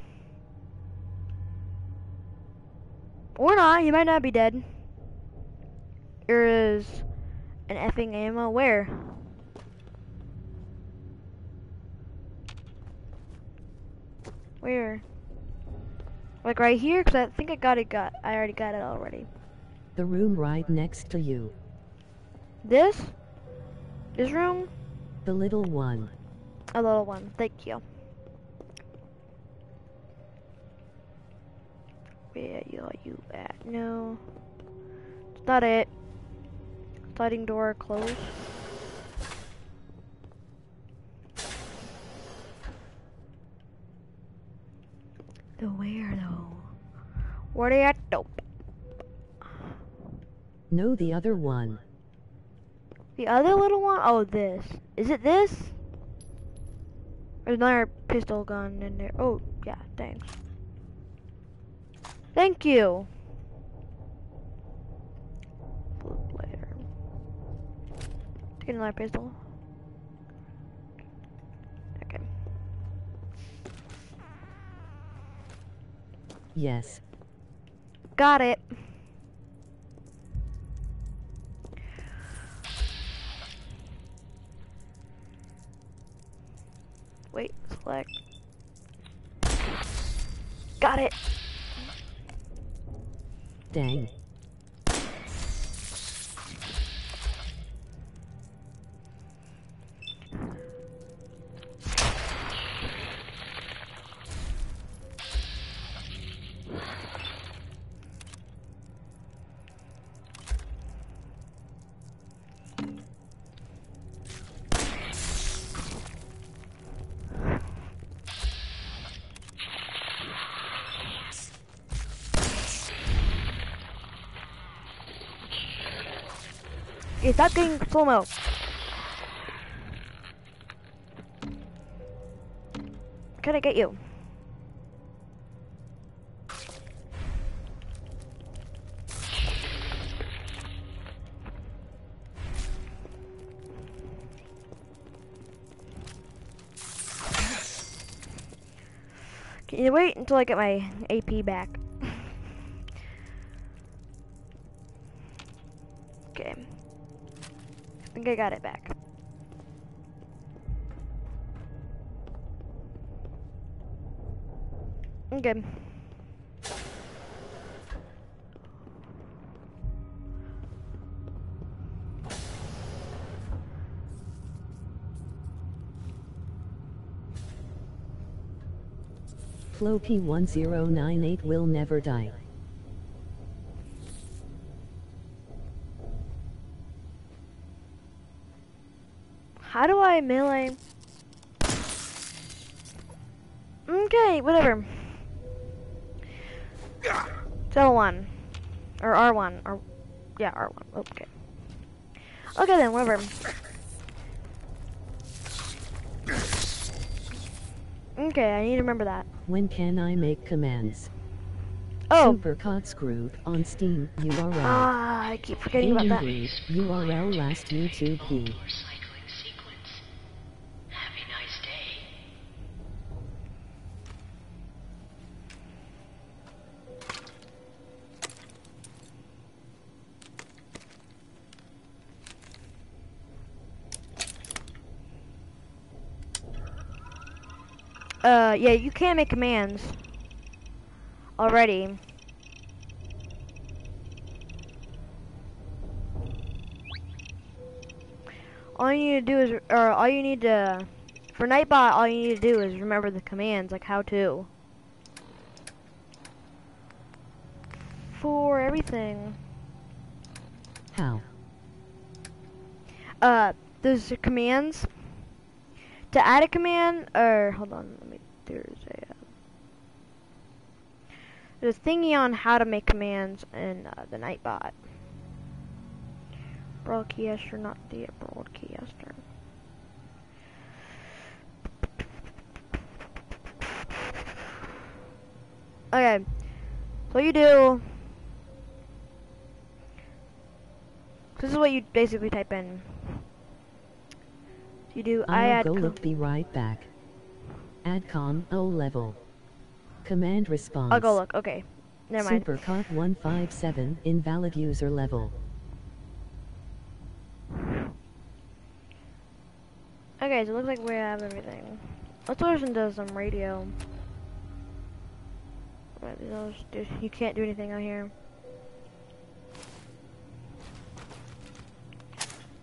Or not, he might not be dead. There is an effing ammo. Where? Where? Like right here? Cause I think I got it. Got I already got it already. The room right next to you. This? This room? The little one. A little one. Thank you. Where are you at? No. It's not it. Sliding door closed. The where though? Where they at though? No, the other one. The other little one? Oh, this. Is it this? There's another pistol gun in there. Oh, yeah, thanks. Thank you. Flip later. Take another pistol. Okay. Yes. Got it. Wait, select. Got it. Dang. Okay, stop getting slow. Can I get you? Can you wait until I get my AP back? Think I got it back. Okay. Flo P1098 will never die. How melee? Okay, whatever. L1. Or R1. Or, yeah, R1. Okay. Okay then, whatever. Okay, I need to remember that. When can I make commands? Oh. Supercat's group on Steam URL. Ah, I keep forgetting about that. URL last YouTube P. Uh, yeah, you can make commands already. All you need to do is, or all you need to, for Nightbot, all you need to do is remember the commands, like how to. For everything. How? Uh, there's commands. To add a command, or hold on, let me. There's a. Uh, there's a thingy on how to make commands in uh, the Nightbot. Broadcaster, not the broadcaster. Okay, so you do. This is what you basically type in. You do I I'll add go look be right back. Adcom O level. Command response. I'll go look. Okay, never mind. Supercat 157 invalid user level. Okay, so it looks like we have everything. Let's listen to some radio. Right, those, there's- you can't do anything out here.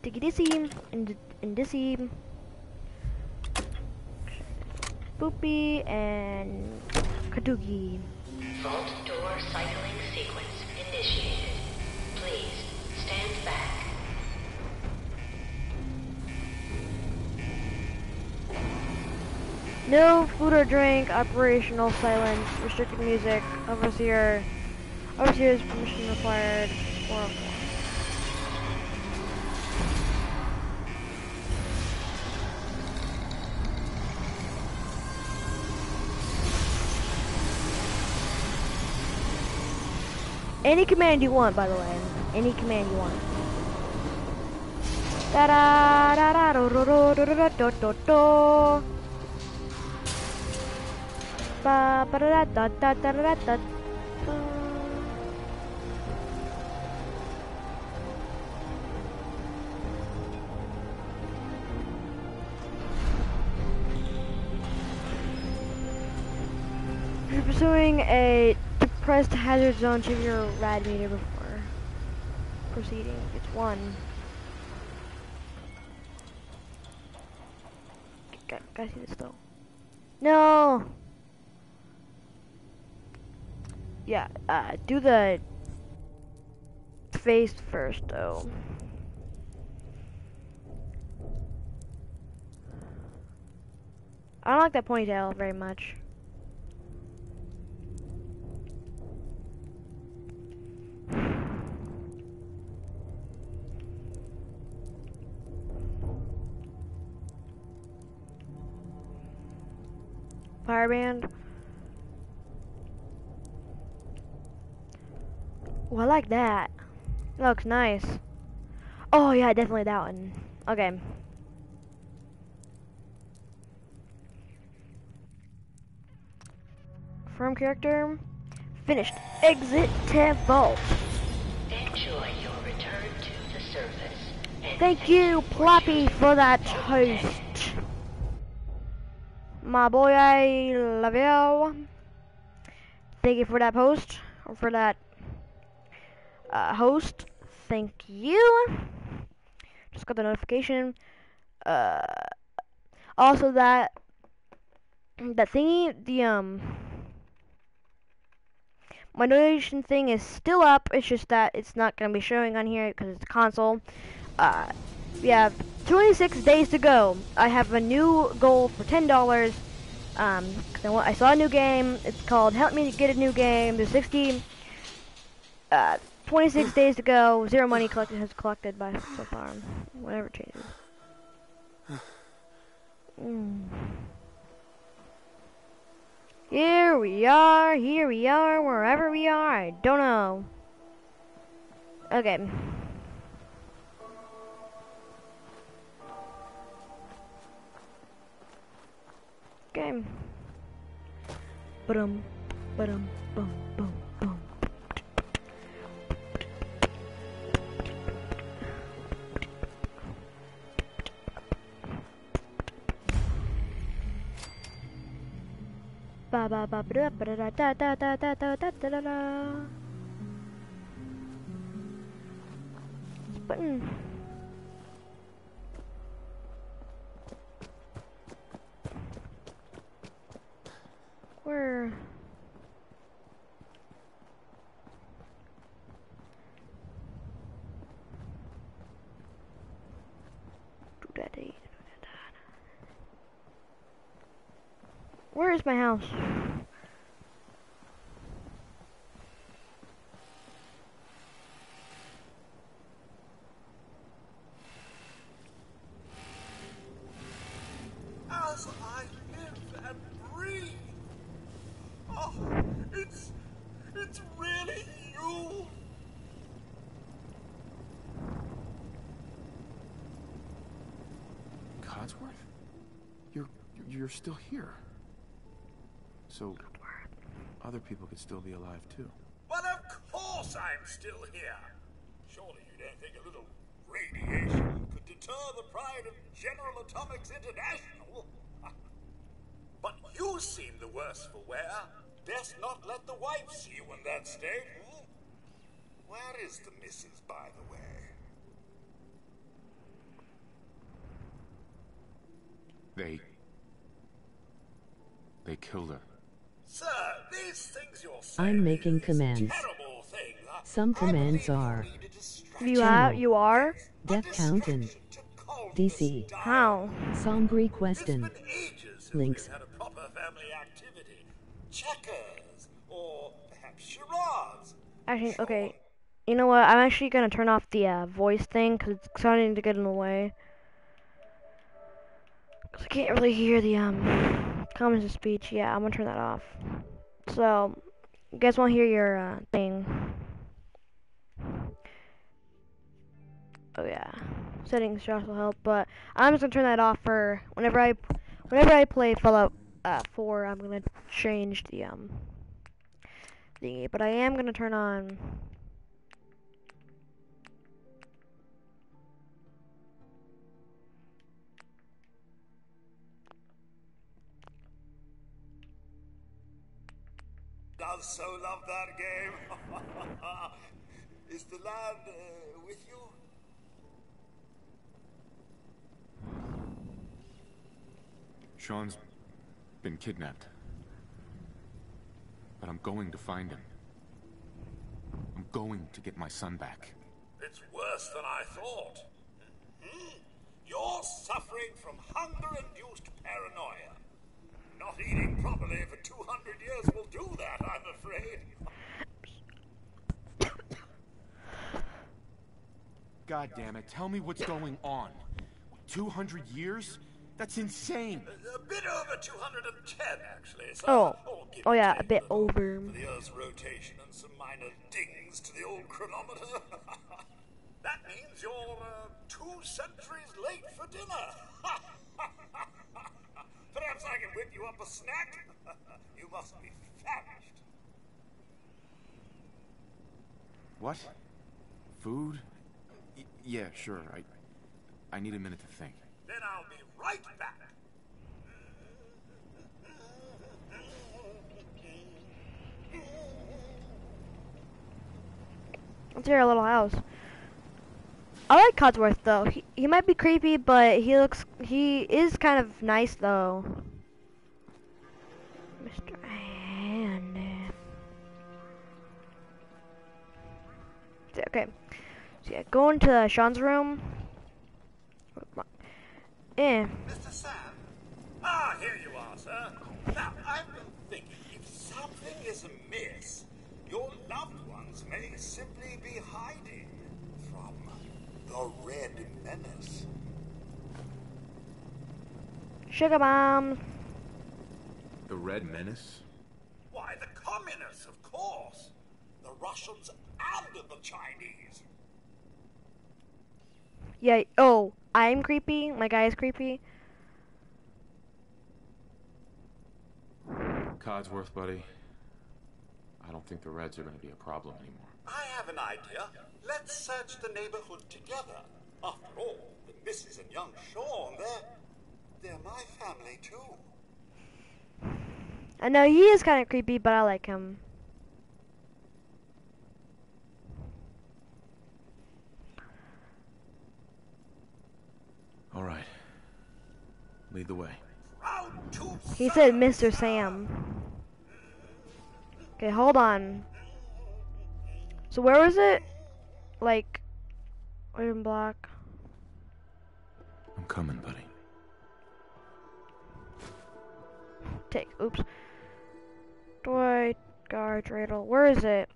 Diggy dissy and and dissy. Boopy and Kadugi. Vault door cycling sequence initiated. Please stand back. No food or drink, operational silence, restricted music, overseer, overseer's permission required, 404. Any command you want, by the way. Any command you want. Da da da da. Ba ba da da da da da da pursuing a depressed hazard zone, check your rad meter before proceeding. It's one. Got, gotta see this though. No. Yeah, uh, do the face first though. I don't like that ponytail very much. Fireband. Oh, I like that. That looks nice. Oh yeah, definitely that one. Okay. From character. Finished. Exit to vault. Enjoy your return to the surface. Thank you, Ploppy, for that toast. My boy, I love you. Thank you for that post, or for that uh, host. Thank you. Just got the notification. Uh, also that that thingy, the um, my notification thing is still up. It's just that it's not gonna be showing on here because it's a console. Uh, yeah, 26 days to go. I have a new goal for ten dollars. Um, 'cause I, wa- I saw a new game. It's called Help Me Get a New Game. There's 60, uh, 26 days to go. Zero money collected has collected by so far. Whatever changes. Mm. Here we are. Here we are. Wherever we are, I don't know. Okay. Game. Ba-dum, ba-dum, bum, bum, bum. Ba ba ba ba da ba da da da da da da da da da da da. Button. Where? Where is my house? As I live and breathe. Oh, it's it's really you. Codsworth? You're you're still here. So other people could still be alive too. Well, of course I'm still here. Surely you don't think a little radiation could deter the pride of General Atomics International? but you seem the worse for wear. Best not let the wife see you in that state. hmm? Where is the missus, by the way? They they killed her. Sir, these things you're saying I'm making commands. terrible things. Some commands are You are. You are. Death Countin. DC. How? Sombri Queston. Links. had a proper family activity. Checkers, or perhaps charades. Actually, okay. You know what? I'm actually gonna turn off the uh, voice thing because it's starting to get in the way. Cause I can't really hear the um comments of speech. Yeah, I'm gonna turn that off. So, you guys want to hear your uh, thing? Oh yeah, settings should also help. But I'm just gonna turn that off for whenever I, whenever I play Fallout uh, 4. I'm gonna change the um thingy. But I am gonna turn on. Does so love that game. Is the lad uh, with you? Shaun's been kidnapped. But I'm going to find him. I'm going to get my son back. It's worse than I thought. Hmm? You're suffering from hunger-induced paranoia. Not eating properly for 200 years will do that, I'm afraid. God damn it, tell me what's going on. 200 years? That's insane. A bit over 210, actually. So Oh, oh yeah, a you bit for over. the Earth's rotation and some minor dings to the old chronometer. that means you're uh, two centuries late for dinner. Perhaps I can whip you up a snack. you must be famished. What? Food? Y- yeah, sure. I I need a minute to think. Then I'll be right back. Let's hear a little house. I like Codsworth though. He he might be creepy, but he looks he is kind of nice though. Mr. Handy. Okay. So yeah, go into Shaun's room. Eh. Mr. Sam? Ah, here you are, sir. Now, I've been thinking, if something is amiss, your loved ones may simply be hiding from the Red Menace. Sugar bombs. The Red Menace? Why, the communists, of course. The Russians and the Chinese. Yeah. Oh, I'm creepy. My guy is creepy. Codsworth, buddy. I don't think the Reds are going to be a problem anymore. I have an idea. Let's search the neighborhood together. After all, the Mrs. and young Shaun, they're, they're my family too. I know he is kind of creepy, but I like him. All right. Lead the way. He said Mr. Sam. Okay, hold on. So where was it? Like, Iron Block. I'm coming, buddy. Take, oops. Dwight, guard. Where is it?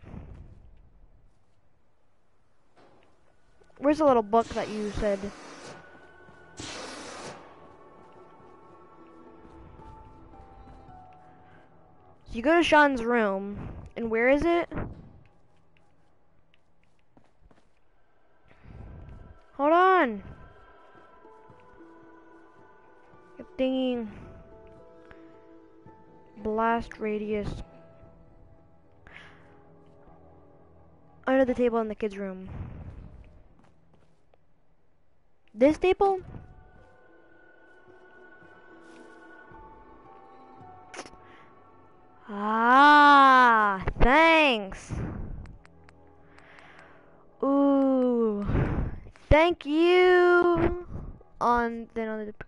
Where's the little book that you said? So you go to Shaun's room, and where is it? Hold on. Thingy. Blast radius. Under the table in the kids' room. This table? Ah, thanks. Ooh, thank you. On then on the.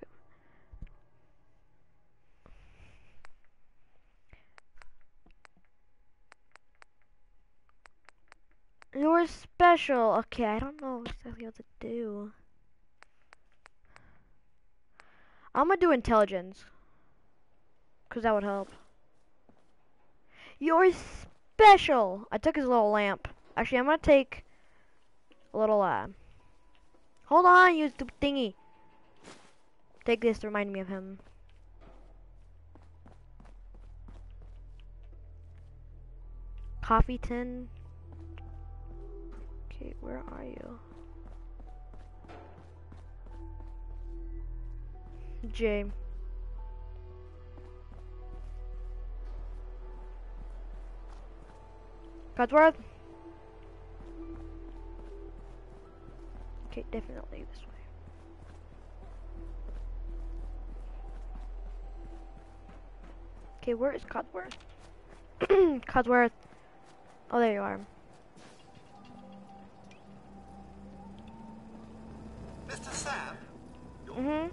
You're special. Okay, I don't know exactly what to do. I'm gonna do intelligence. Cause that would help. You're special. I took his little lamp. Actually, I'm gonna take a little, uh... Hold on, you stupid thingy. Take this to remind me of him. Coffee tin. Okay, where are you? J. Codsworth? Okay, definitely this way. Okay, where is Codsworth? Codsworth. Oh, there you are. Mr. Sam? Mm-hmm. Your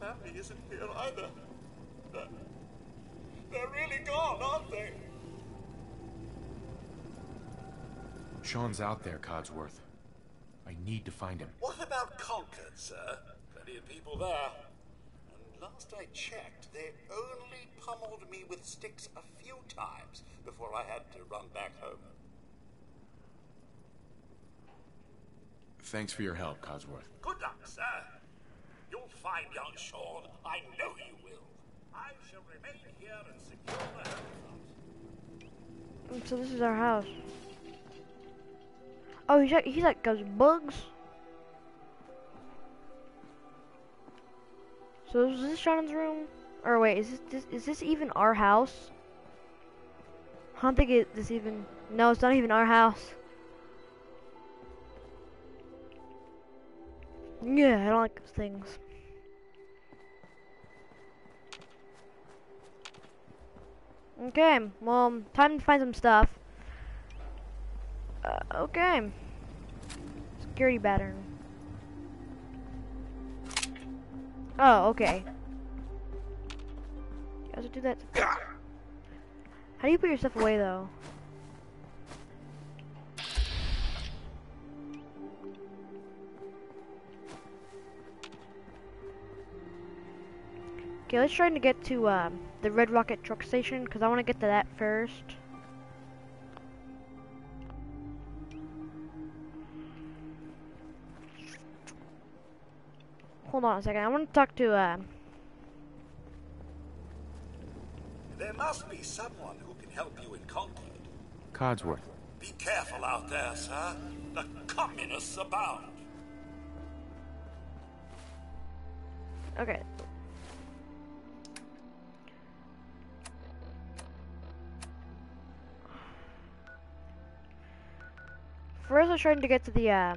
family isn't here either. They're, they're really gone, aren't they? Shaun's out there, Codsworth. I need to find him. What about Concord, sir? Plenty of people there. And last I checked, they only pummeled me with sticks a few times before I had to run back home. Thanks for your help, Codsworth. Good luck, sir. You'll find young Shaun. I know you will. I shall remain here and secure the house. So this is our house. Oh, he's like, he's like those bugs. So is this Shaun's room? Or wait, is this, this is this even our house? I don't think it this even. No, it's not even our house. Yeah, I don't like those things. Okay, well, time to find some stuff. Uh, okay. Security pattern. Oh, okay. You guys do that. How do you put your stuff away, though? Okay, let's try to get to um, the Red Rocket truck station because I want to get to that first. Hold on a second. I want to talk to. Uh, There must be someone who can help you in Concord. Codsworth. Be careful out there, sir. The communists abound. okay. First, I'm trying to get to the uh,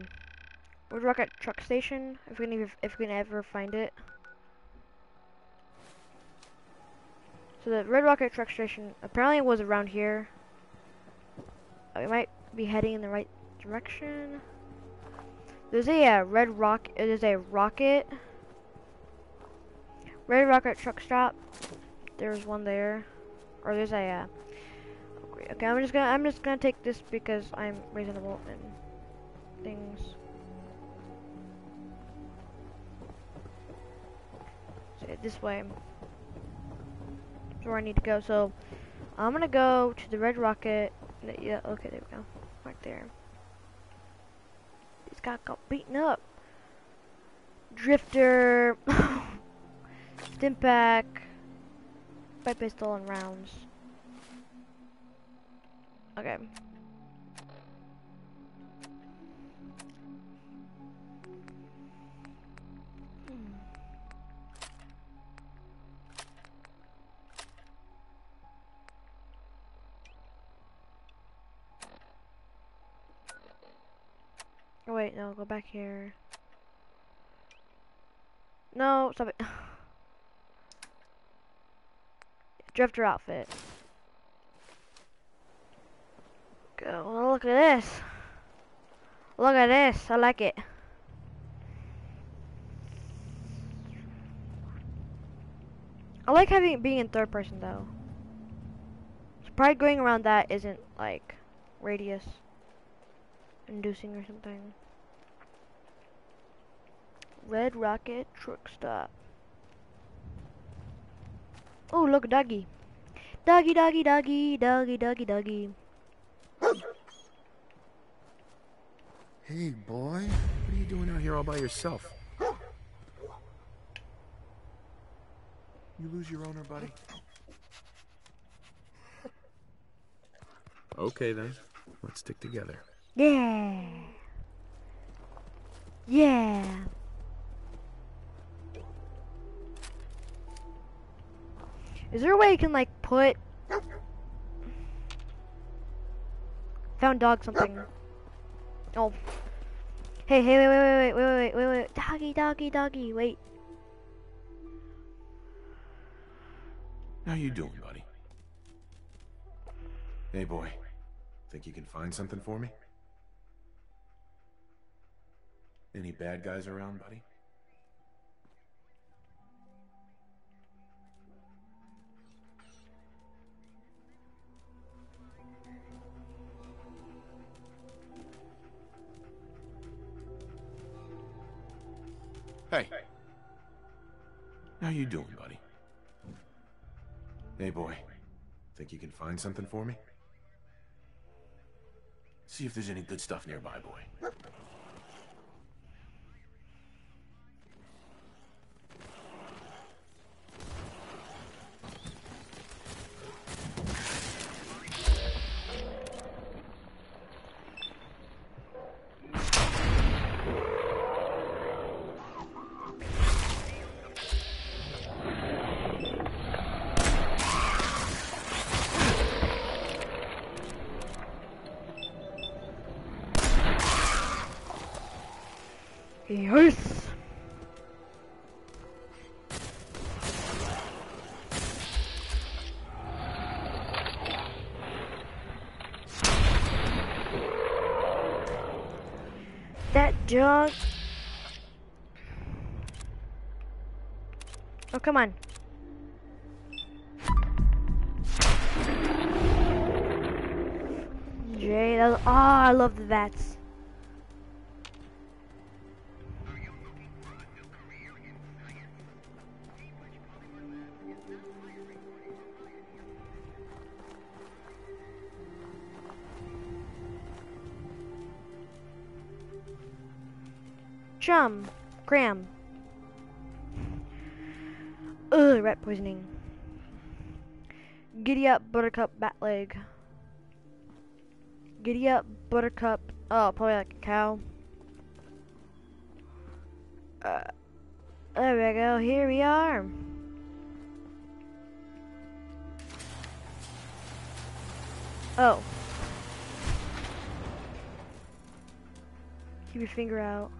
Red Rocket truck station. If we can, ever, if we can ever find it. So the Red Rocket truck station apparently was around here. Uh, We might be heading in the right direction. There's a uh, red rock. There's a rocket. Red Rocket truck stop. There's one there, or there's a. Uh, okay, I'm just gonna I'm just gonna take this because I'm reasonable and things. This way. That's where I need to go. So I'm gonna go to the Red Rocket. Yeah, okay, there we go. Right there. This guy got beaten up. Drifter. Stimpak. By pistol and rounds. Okay. Oh wait, no, go back here. No, stop it. Drifter outfit. Go, well, look at this. Look at this, I like it. I like having being in third person though. So probably going around that isn't like radius inducing or something. Red Rocket Truck Stop. Oh, look, doggy. Doggy, doggy, doggy, doggy, doggy, doggy. Hey, boy. What are you doing out here all by yourself? You lose your owner, buddy? Okay, then. Let's stick together. Yeah. Yeah. Is there a way you can like put found dog something? Oh. Hey, hey, wait, wait, wait, wait, wait, wait, wait, doggy, doggy, doggy, wait. How you doing, buddy? Hey, boy. Think you can find something for me? Any bad guys around, buddy? Hey. How you doing, buddy? Hey, boy. Think you can find something for me? See if there's any good stuff nearby, boy. Oh, come on. Jay, that was, oh, I love the vats. Chum, Graham. Poisoning. Giddy up, Buttercup bat leg. Giddy up, Buttercup. Oh, probably like a cow. Uh, there we go. Here we are. Oh. Keep your finger out.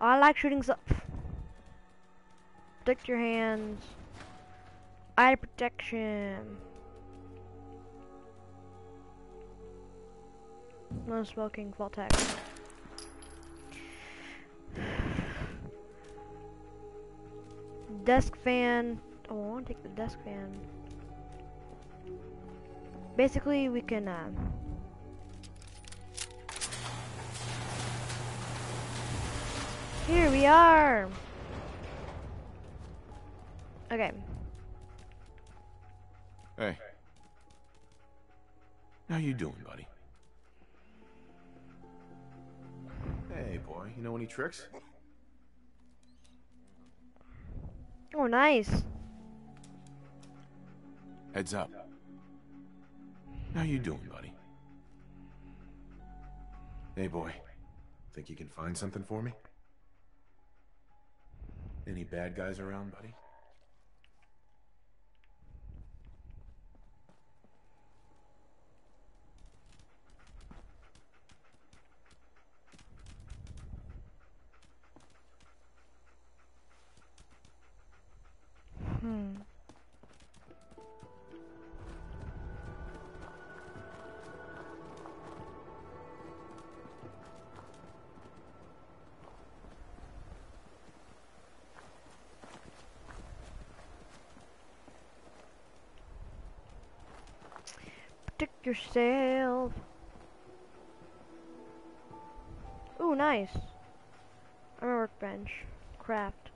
I like shooting stuff. Protect your hands. Eye protection. No smoking, Vault-Tec. Desk fan. Oh, I want to take the desk fan. Basically, we can. Uh, here we are. Okay. Hey. How you doing, buddy? Hey, boy. You know any tricks? Oh, nice. Heads up. How you doing, buddy? Hey, boy. Think you can find something for me? Any bad guys around, buddy? Yourself. Ooh, nice. I'm a workbench. Craft.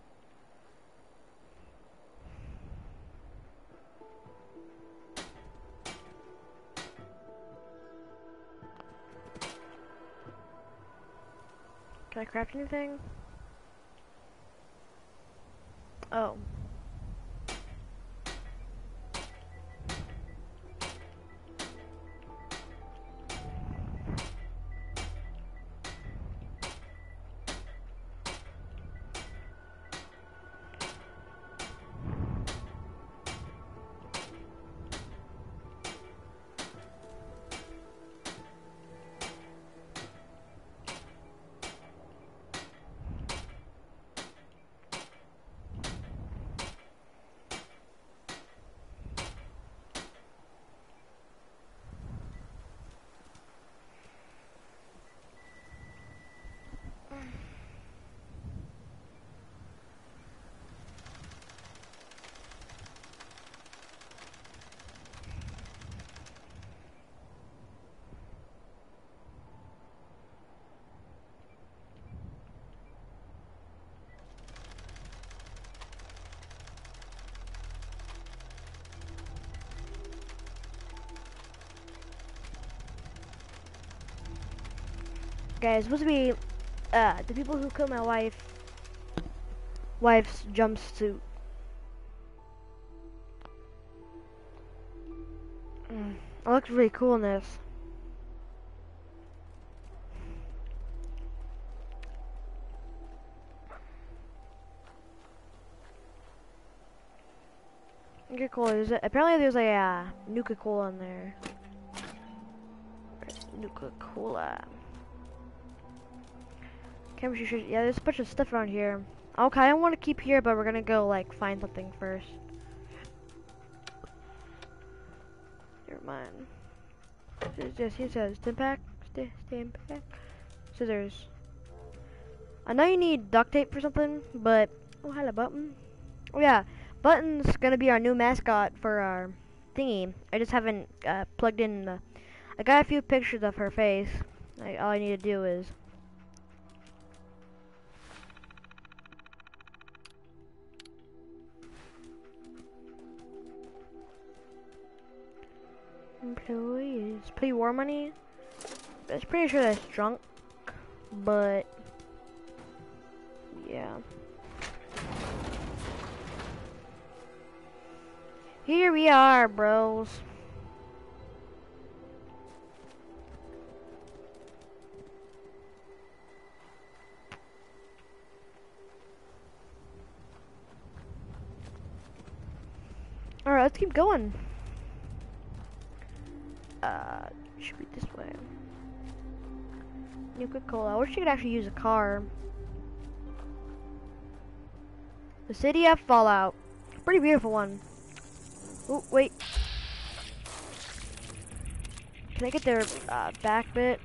Can I craft anything? Oh. Guys, supposed to be uh, the people who killed my wife wife's jumpsuit. Mm, really cool in this. Nuka Cola. There's a, apparently there's a uh, Nuka Cola in there. Nuka Cola. Chemistry should, yeah, there's a bunch of stuff around here. Okay, I want to keep here, but we're gonna go, like, find something first. Never mind. Yes, he says, stimpak, st stim pack, scissors. I know you need duct tape for something, but, oh, hello, Button. Oh, yeah, Button's gonna be our new mascot for our thingy. I just haven't uh, plugged in the, I got a few pictures of her face. Like, all I need to do is Is? Pay war money? Was pretty sure that's drunk, but yeah. Here we are, bros. Alright, let's keep going. Uh, should be this way. Nuka Cola. I wish you could actually use a car. The city of Fallout. Pretty beautiful one. Oh, wait. Can I get their uh, back bit?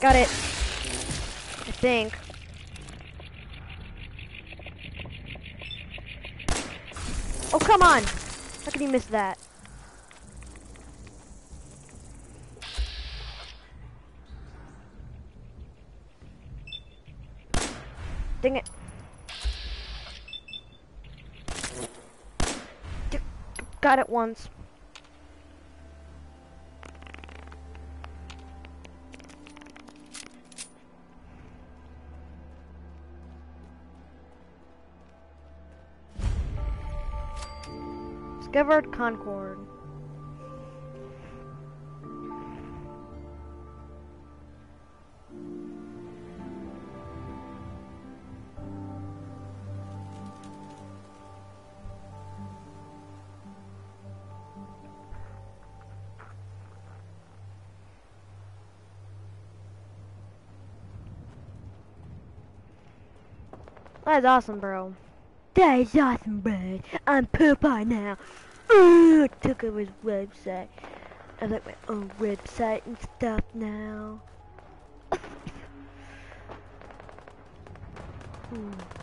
Got it. I think. Oh, come on! How can you miss that? Dang it. Got it once. Discovered Concord. That's awesome, bro. That is awesome, bro. I'm Popeye now. Ooh, took over his website. I like my own website and stuff now. Hmm.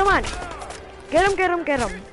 Come on. Get him, get him, get him.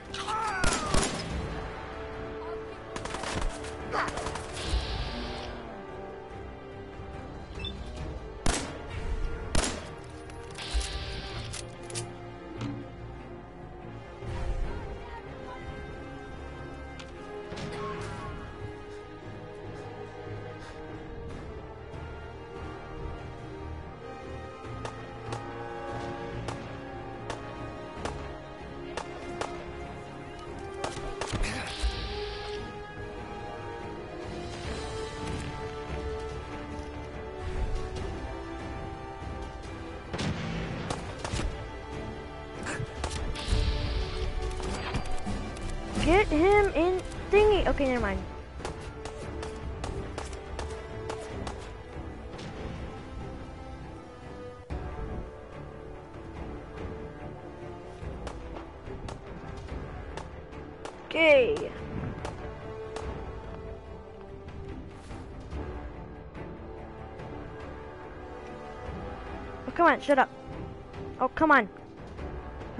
Okay, never mind. Okay. Oh, come on, shut up. Oh, come on.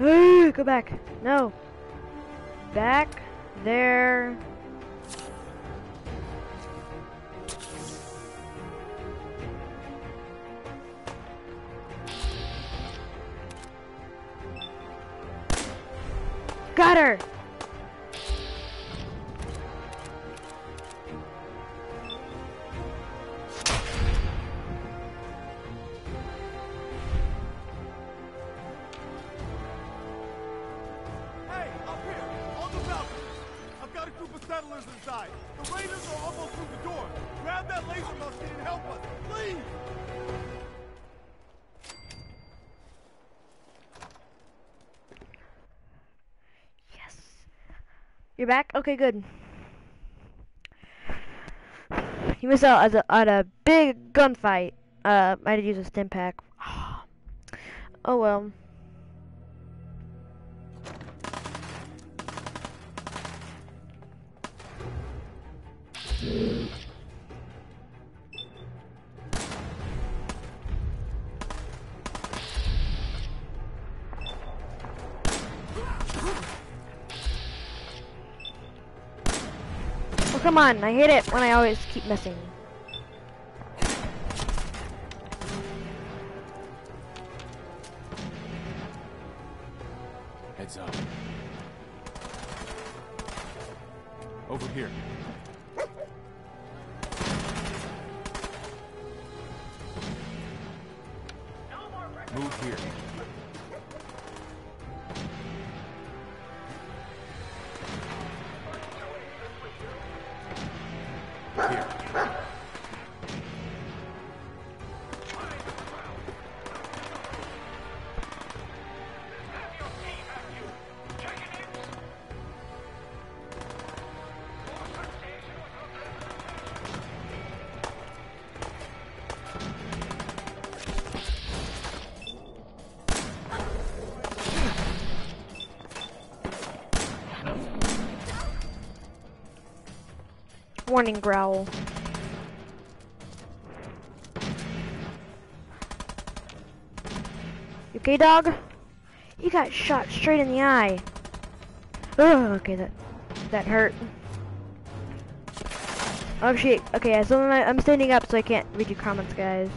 Go back. No. Back there. Back? Okay, good. You missed out on a, at a big gunfight. Uh, I had to use a stimpak. Oh well. Come on. I hate it when I always keep missing. Warning growl. You okay, dog? You got shot straight in the eye. Oh, okay, that that hurt. Oh shit. Okay, so I'm standing up, so I can't read your comments, guys.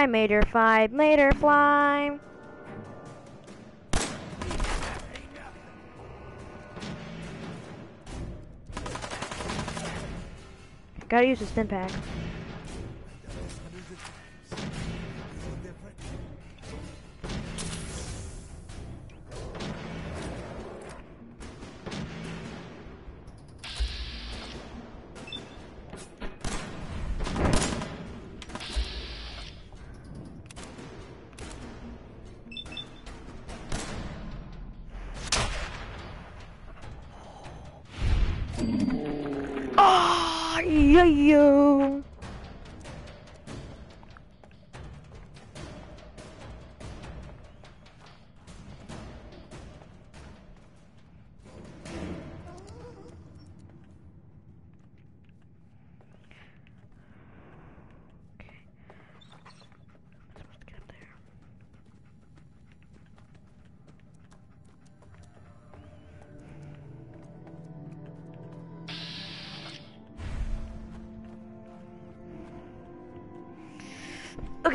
Fly, made her fly, her fly. Gotta use the stimpak.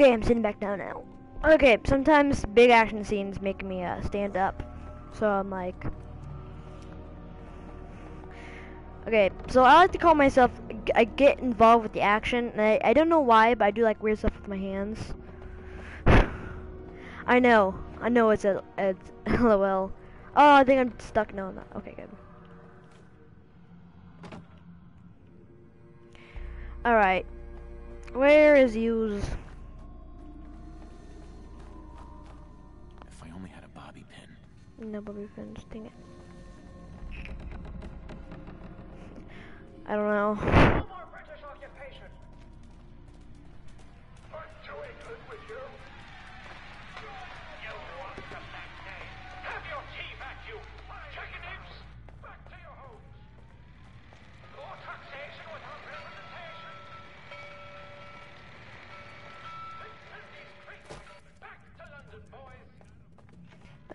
Okay, I'm sitting back down now. Okay, sometimes big action scenes make me uh, stand up. So I'm like... Okay, so I like to call myself, I get involved with the action, and I, I don't know why, but I do like weird stuff with my hands. I know, I know it's a, it's lol. Oh, I think I'm stuck, no I'm not, okay good. Alright, where is use? No bobby pins, dang it. I don't know.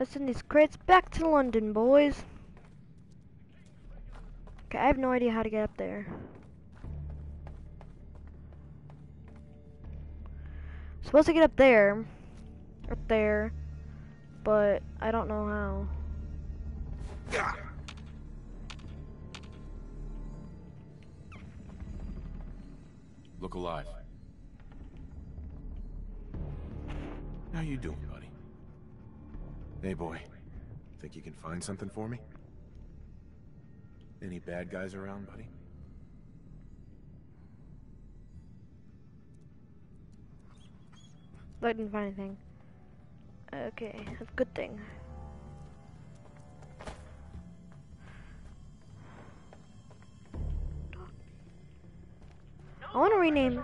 Let's send these crates back to London, boys. Okay, I have no idea how to get up there. Supposed to get up there. Up there. But I don't know how. Look alive. How you doing? Hey, boy. Think you can find something for me? Any bad guys around, buddy? I didn't find anything. Okay, that's a good thing. I want to rename.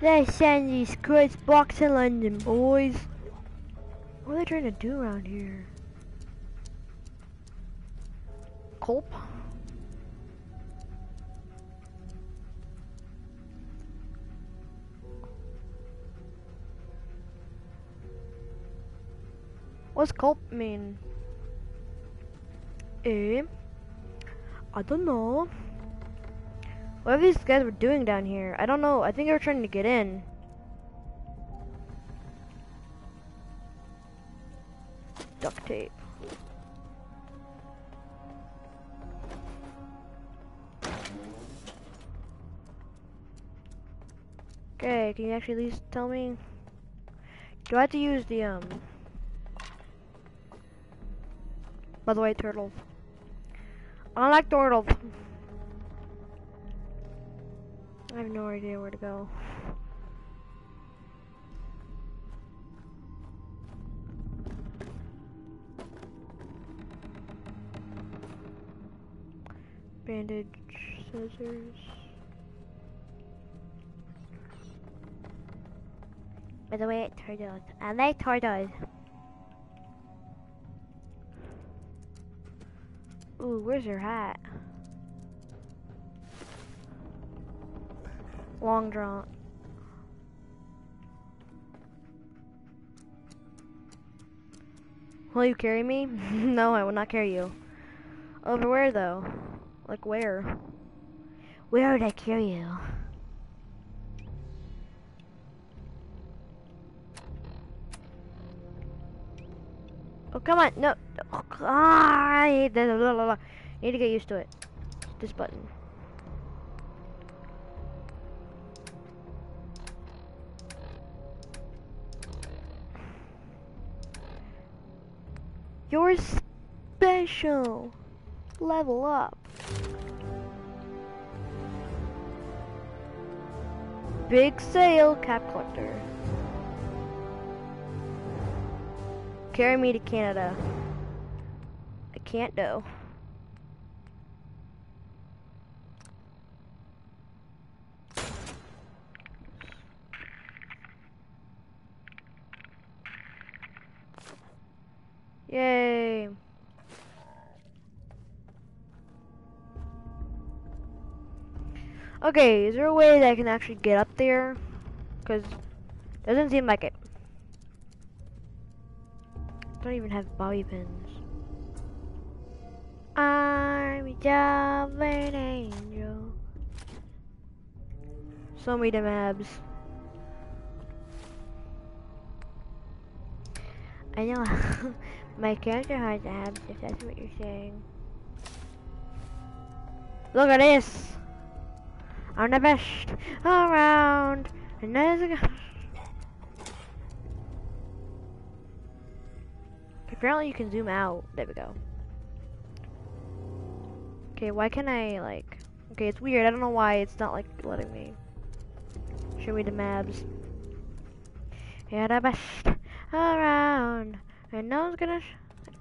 They send these goods back to London, boys. What are they trying to do around here? Culp? What's culp mean? Eh? I don't know. What are these guys were doing down here? I don't know. I think they were trying to get in. Duct tape. Okay, can you actually at least tell me? Do I have to use the, um... By the way, turtles. I like turtles. I have no idea where to go. Bandage, scissors. By the way, turtles. I like turtles. Ooh, where's your hat? Long drawn. Will you carry me? no, I will not carry you. Over where though? Like where? Where would I carry you? Oh, come on. No. Oh, I hate this. Need to get used to it. This button. You're special. Level up. Big sale, cap collector. Carry me to Canada. I can't do. Yay. Okay, is there a way that I can actually get up there? Because doesn't seem like it. Don't even have bobby pins. I'm a jumping angel. Show me the maps. I know my character has abs if that's what you're saying. Look at this! I'm the best around and there's a guy. Apparently you can zoom out. There we go. Okay, why can I, like... Okay, it's weird. I don't know why it's not, like, letting me. Show me the maps. Yeah, the best around. And no one's gonna...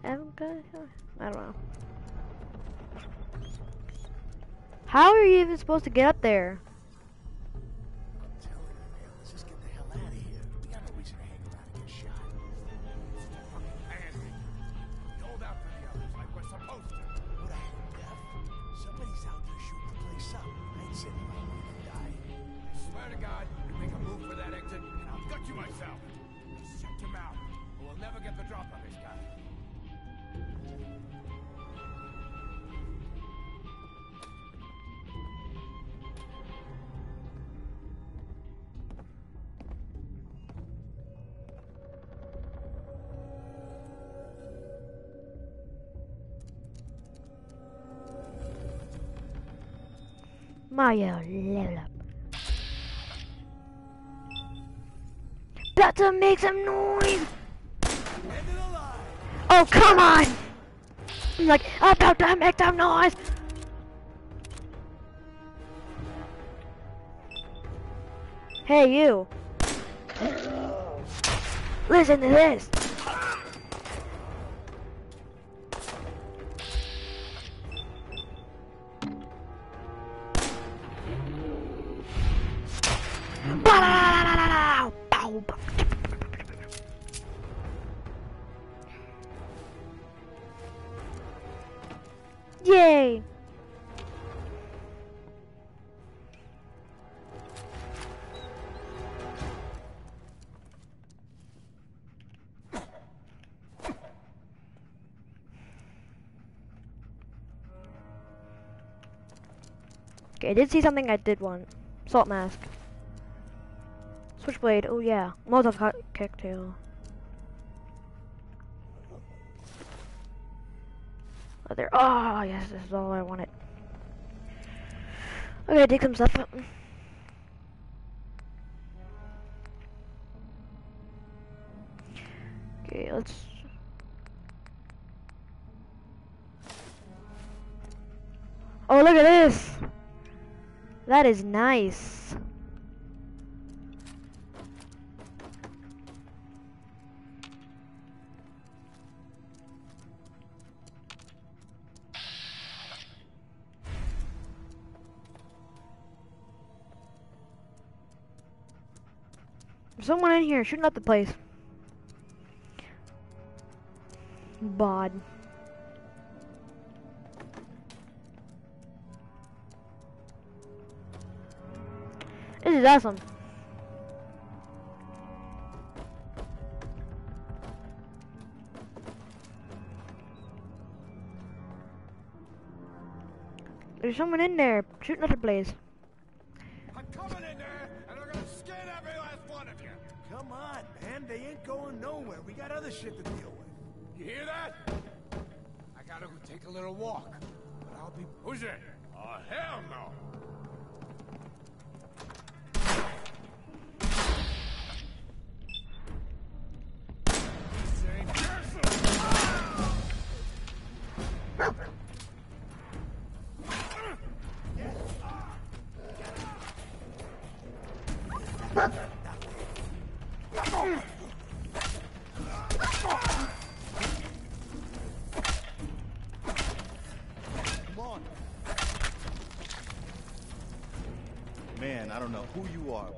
I'm gonna... I don't know. How are you even supposed to get up there? Mario, level up. To make some noise. Oh, come on! I'm like, about to make some noise. Hey, you. Listen to this. I did see something I did want. Salt mask. Switchblade, oh yeah. Molotov cocktail. There. Oh, yes, this is all I wanted. Okay, dig some stuff up. That is nice. There's someone in here shooting up the place. Bod. Is awesome. There's someone in there shooting at the place. Coming in there, and I'm gonna skin every last one of you. Come on, man. They ain't going nowhere. We got other shit to deal with. You hear that? I gotta go take a little walk. But I'll be. Who's it? Oh, hell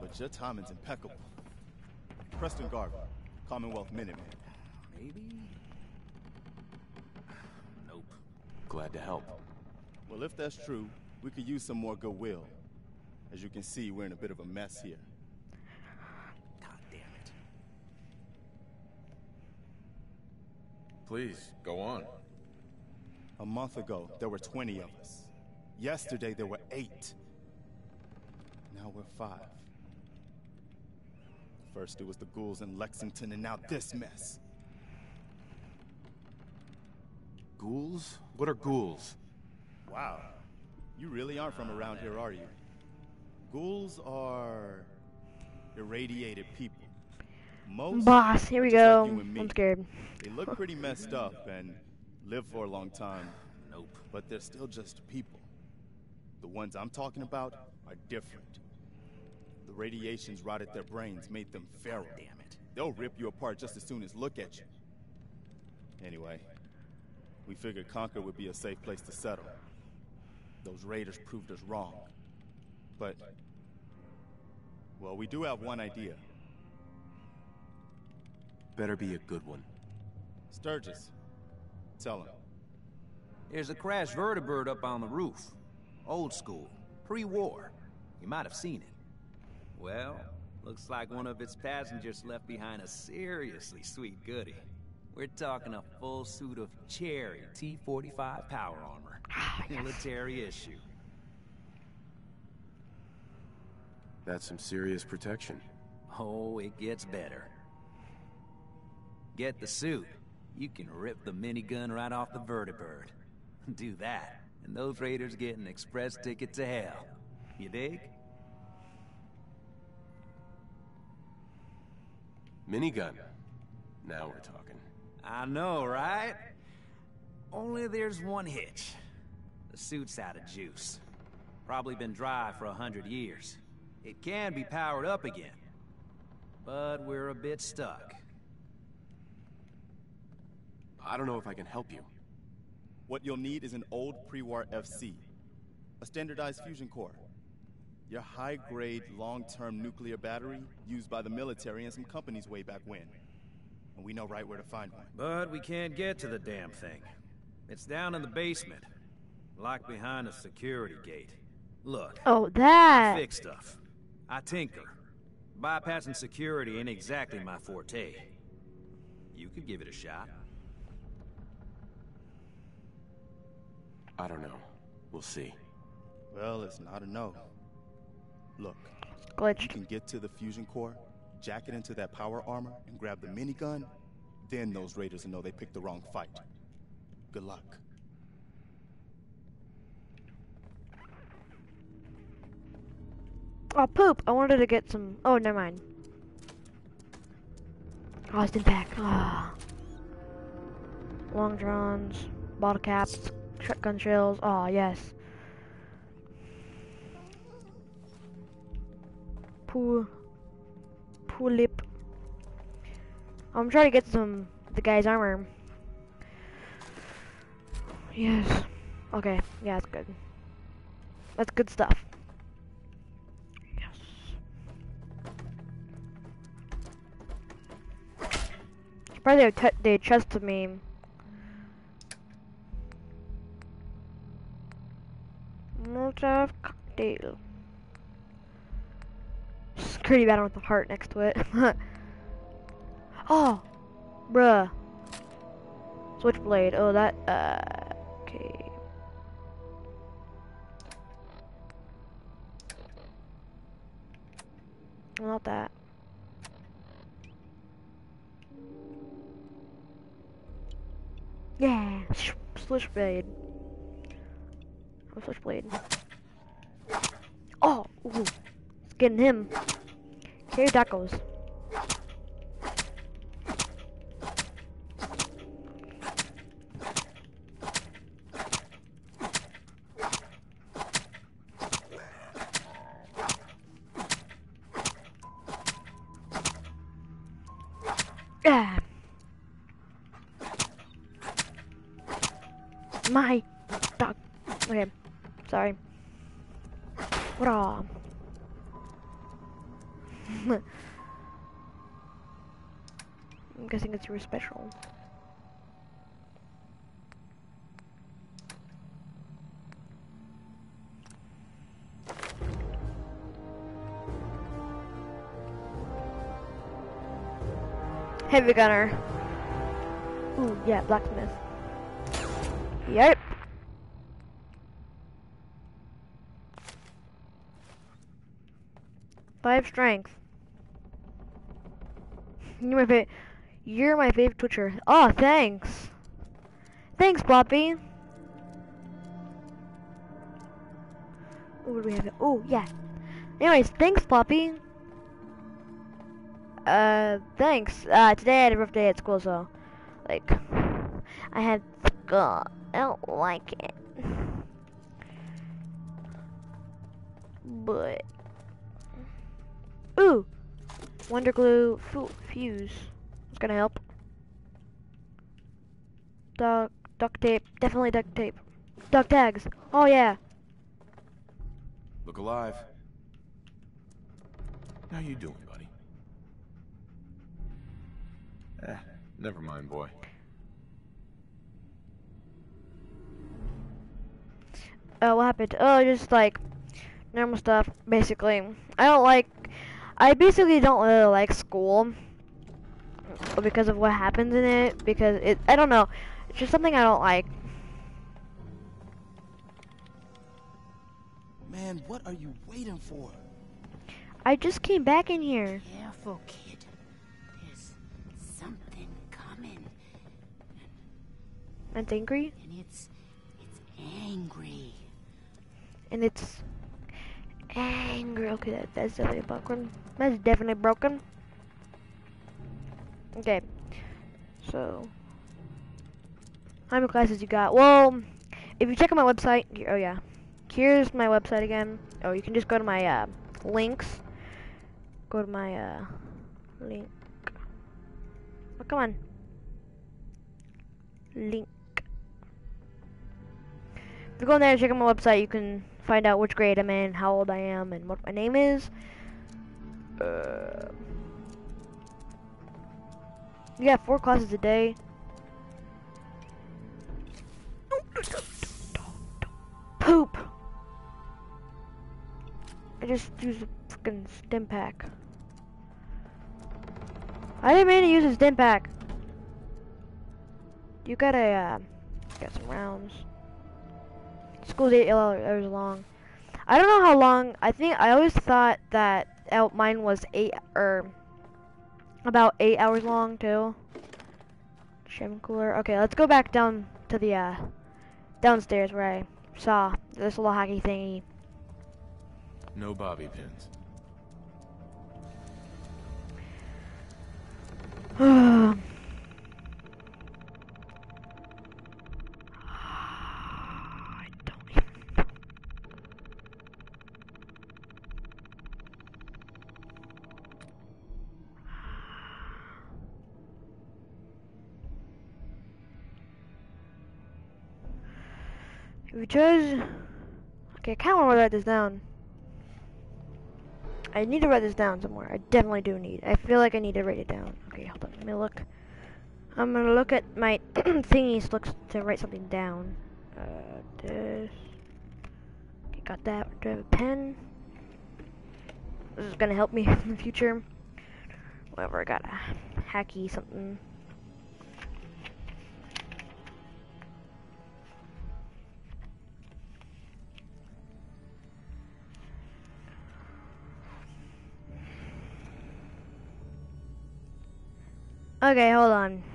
but your timing's impeccable. Preston Garvey, Commonwealth Minuteman. Maybe? Nope. Glad to help. Well, if that's true, we could use some more goodwill. As you can see, we're in a bit of a mess here. God damn it. Please, go on. A month ago, there were 20 of us. Yesterday, there were eight. Now we're five. First, it was the ghouls in Lexington, and now this mess. Ghouls? What are ghouls? Wow. You really aren't from around here, are you? Ghouls are irradiated people. Most Boss, here we just like go. you and me. I'm scared. They look pretty messed up and live for a long time. Nope. But they're still just people. The ones I'm talking about are different. The radiations rotted their brains, made them feral. Damn it. They'll rip you apart just as soon as look at you. Anyway, we figured Concord would be a safe place to settle. Those raiders proved us wrong. But, well, we do have one idea. Better be a good one. Sturgis, tell him. There's a crashed vertibird up on the roof. Old school. Pre-war. You might have seen it. Well, looks like one of its passengers left behind a seriously sweet goodie. We're talking a full suit of cherry T-45 power armor. Ah, Military issue. That's some serious protection. Oh, it gets better. Get the suit. You can rip the minigun right off the vertibird. Do that, and those raiders get an express ticket to hell. You dig? Minigun. Now we're talking. I know, right? Only there's one hitch. The suit's out of juice. Probably been dry for a hundred years. It can be powered up again. But we're a bit stuck. I don't know if I can help you. What you'll need is an old pre-war FC. A standardized fusion core. Your high-grade, long-term nuclear battery used by the military and some companies way back when. And we know right where to find one. But we can't get to the damn thing. It's down in the basement. Locked behind a security gate. Look. Oh, that. I fix stuff. I tinker. Bypassing security ain't exactly my forte. You could give it a shot. I don't know. We'll see. Well, it's not a no. Look. Glitched. You can get to the fusion core, jack it into that power armor, and grab the minigun. Then those raiders will know they picked the wrong fight. Good luck. Oh, poop! I wanted to get some... Oh, never mind. Oh, it's in pack. Ah. Long drons, bottle caps, shotgun shells. Oh, yes. Pool. Pool lip. I'm trying to get some the guy's armor. Yes. Okay. Yeah, that's good. That's good stuff. Yes. Probably they, they trusted me. Molotov cocktail. Security battle with the heart next to it. oh, bruh. Switchblade. Oh, that. Uh, okay. Not that. Yeah, switchblade. Oh, switchblade. Oh, ooh. It's getting him. Here that goes. My dog. Okay, sorry. What guessing it's your special. Heavy gunner. Ooh, yeah, blacksmith. Yep. Five strength. You're my favorite. You're my favorite twitcher. Oh, thanks. Thanks, Floppy. What do we have? Oh, yeah. Anyways, thanks, Floppy. Uh, thanks. Uh, today I had a rough day at school, so, like, I had school. I don't like it. But, ooh, Wonder Glue fu fuse. Gonna help. Duct, duct tape, definitely duct tape. Duct tags. Oh yeah. Look alive. How you doing, buddy? Eh, never mind, boy. Uh, what happened? Oh, just like normal stuff, basically. I don't like. I basically don't really like school because of what happens in it. Because it, I don't know. It's just something I don't like. Man, what are you waiting for? I just came back in here. Careful, kid. There's something coming, It's angry. and it's it's angry. And it's angry Okay, that, that's definitely broken. That's definitely broken. Okay. So, how many classes you got? Well, if you check out my website, oh yeah, here's my website again. Oh, you can just go to my uh, links. Go to my uh, link. Oh, come on. Link. If you go in there and check out my website, you can find out which grade I'm in, how old I am, and what my name is. Uh, got four classes a day. Poop. I just used a freaking stimpak. I didn't mean to use a stimpak. You got a, uh, got some rounds. School's eight hours long. I don't know how long. I think I always thought that out mine was eight or about eight hours long too. Shim cooler. Okay, let's go back down to the uh, downstairs where I saw this little hockey thingy. No bobby pins. Chose... Okay, I kind of want to write this down. I need to write this down somewhere. I definitely do need. I feel like I need to write it down. Okay, hold on. Let me look. I'm gonna look at my thingies looks to write something down. Uh, this. Okay, got that. Do I have a pen? This is gonna help me in the future. Whatever, I got a hacky something. Okay, hold on.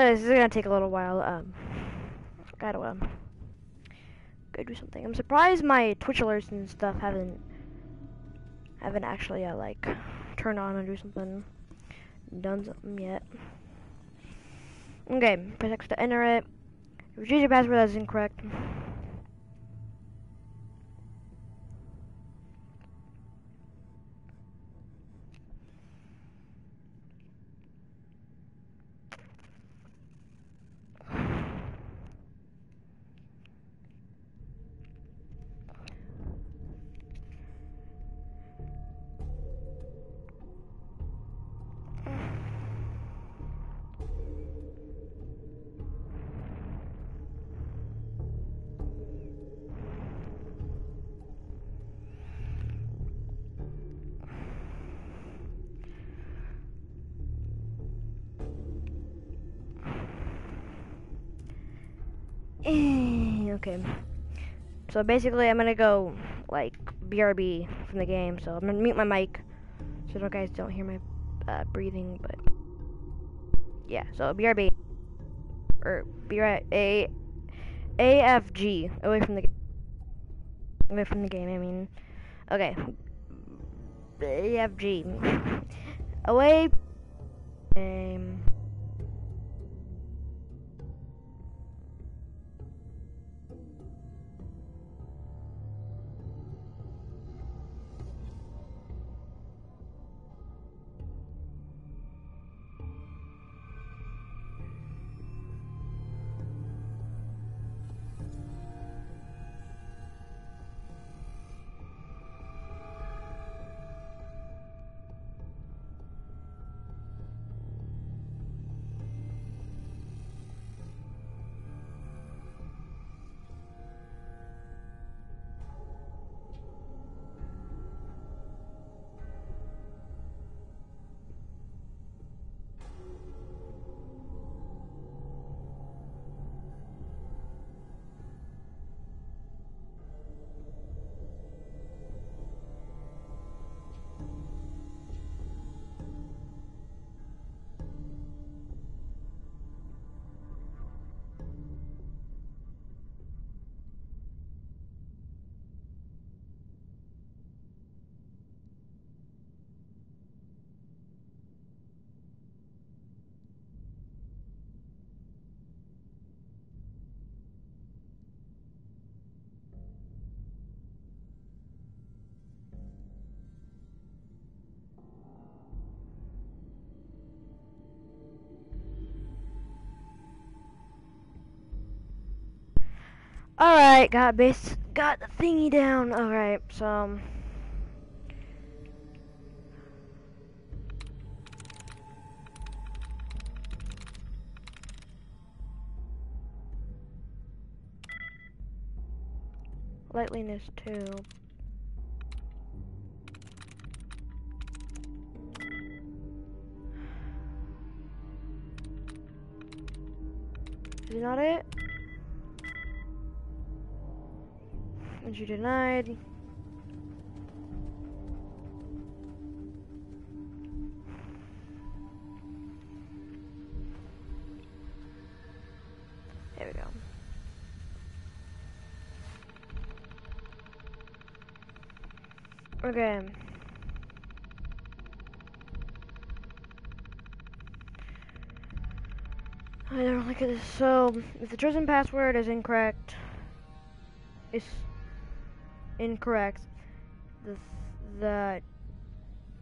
This is gonna take a little while. Um, gotta um, go do something. I'm surprised my Twitch alerts and stuff haven't haven't actually uh, like turned on and do something, done something yet. Okay, press X to enter it. Choose your password that is incorrect. Okay. So basically, I'm gonna go like BRB from the game. So I'm gonna mute my mic so you guys don't hear my uh, breathing. But yeah, so BRB or BR A AFG away from the away from the game. I mean, okay. AFG away. Game. Alright, got base got the thingy down. Alright, so um, Lightliness two. Is not it? Entry denied. There we go. Okay. I don't look at this. So, if the chosen password is incorrect, is incorrect, the the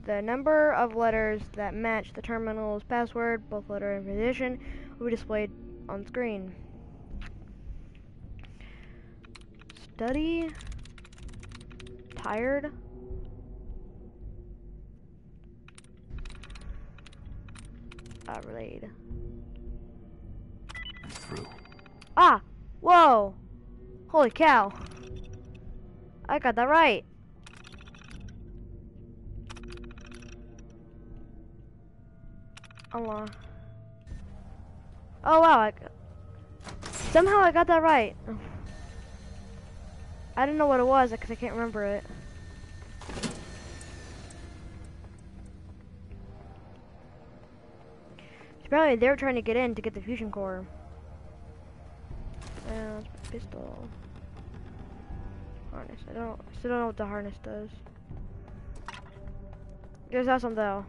the number of letters that match the terminal's password, both letter and position, will be displayed on screen. Study. Tired. Uh, relayed. through. Ah! Whoa! Holy cow. I got that right. Allah. Oh wow, I, somehow I got that right. I didn't know what it was because I can't remember it. Apparently they were trying to get in to get the fusion core. Uh, pistol. Harness. I don't. I still don't know what the harness does. It's awesome though.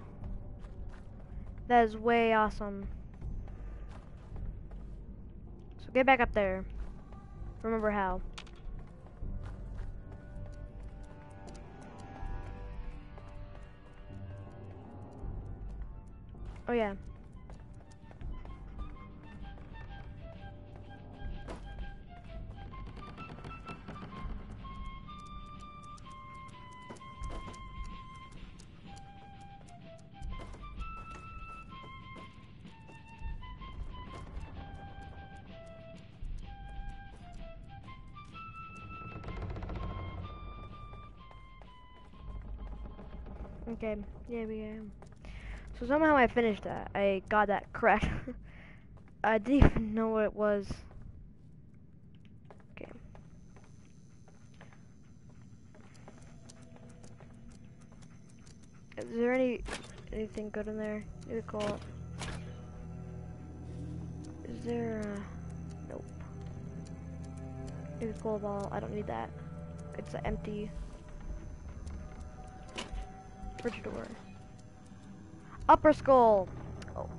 That is way awesome. So get back up there. Remember how. Oh yeah. Yeah, we am. So somehow I finished that. I got that correct. I didn't even know what it was. Okay. Is there any anything good in there? Maybe call. Is there uh nope. Cool ball. I don't need that. It's empty. Fridge door. Upper skull. Oh.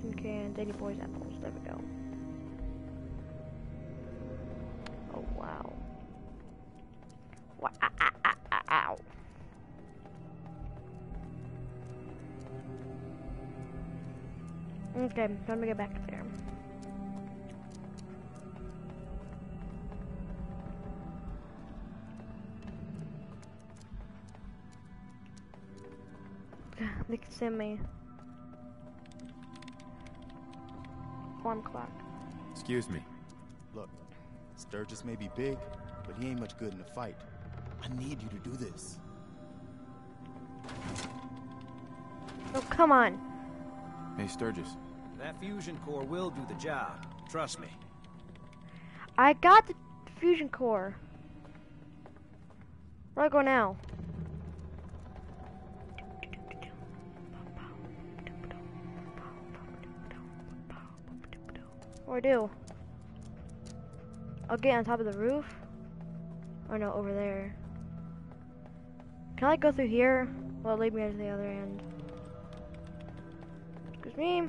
Tin can, Dandy Boy's apples. There we go. Oh wow. Wow. Ah, ah, ah, ow. Okay, time to get back there. Send me. Alarm clock. Excuse me. Look, Sturgis may be big, but he ain't much good in a fight. I need you to do this. Oh, come on. Hey, Sturgis. That fusion core will do the job. Trust me. I got the fusion core. Where do I go now? I do? I'll get on top of the roof? Or no, over there. Can I go through here? Well, lead me to the other end. Excuse me.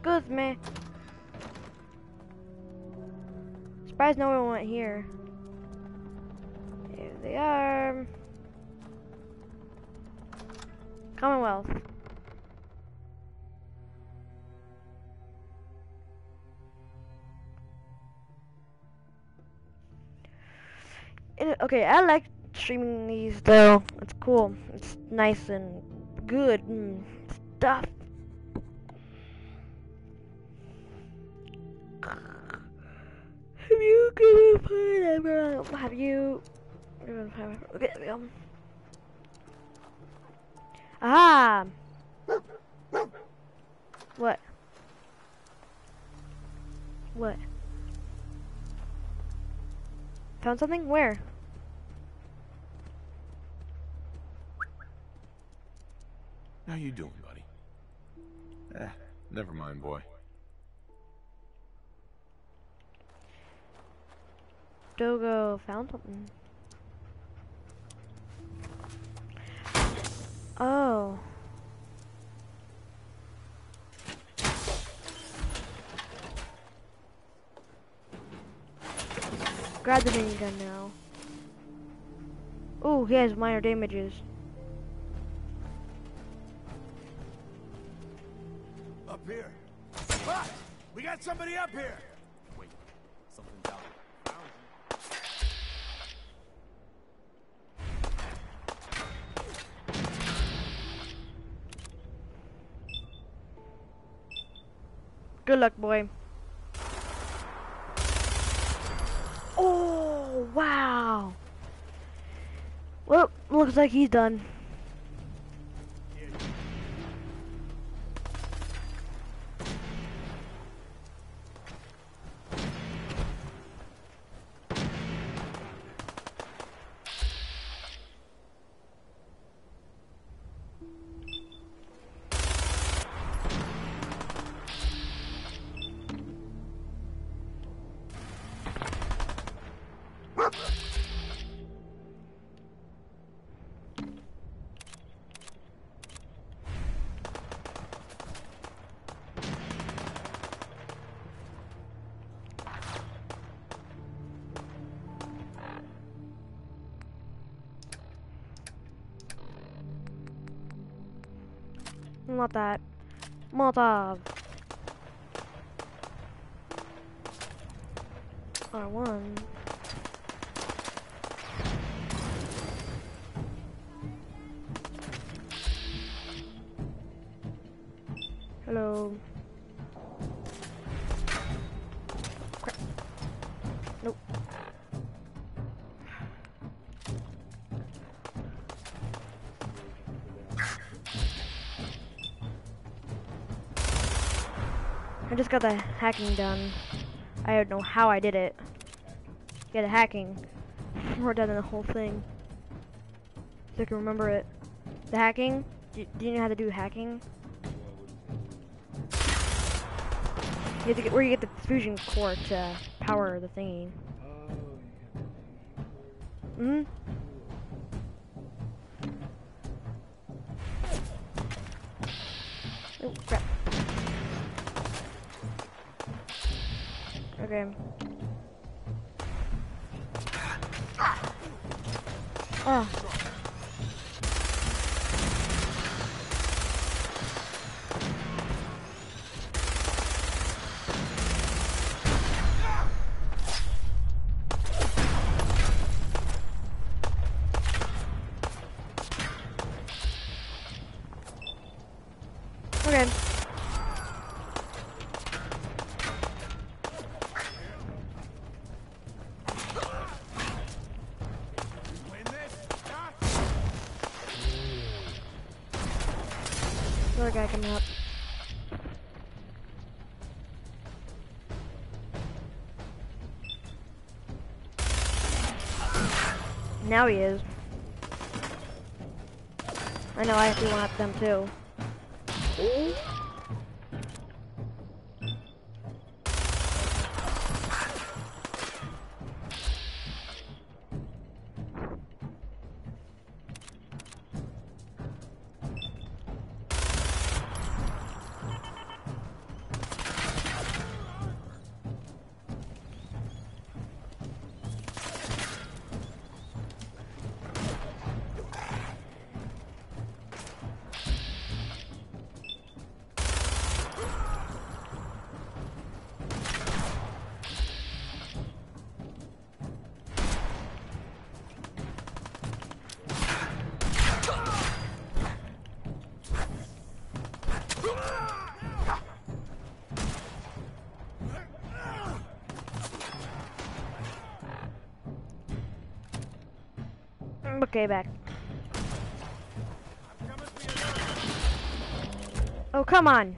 Excuse me. Surprised no one went here. Here they are. Commonwealth. It, okay, I like streaming these though. It's cool. It's nice and good and stuff. Have you given pineapple? Have you given pineapple? Okay, um. Ah. What? What? Found something? Where? How you doing, buddy? Eh, never mind, boy. Dogo found something. Oh. Grab the minigun now. Oh, he has minor damages. Up here. Ah, we got somebody up here. Wait, something's out. Good luck, boy. Oh, wow. Well, looks like he's done. Not that. Molotov. R1. Got the hacking done. I don't know how I did it. Yeah, the hacking. More done than the whole thing. So I can remember it. The hacking? Do, do you know how to do hacking? You have to get where you get the fusion core to power the thingy. Mm hmm Okay. Another guy coming up. Now he is. I know I have to one up them too. Oh. Okay, back. Oh, come on.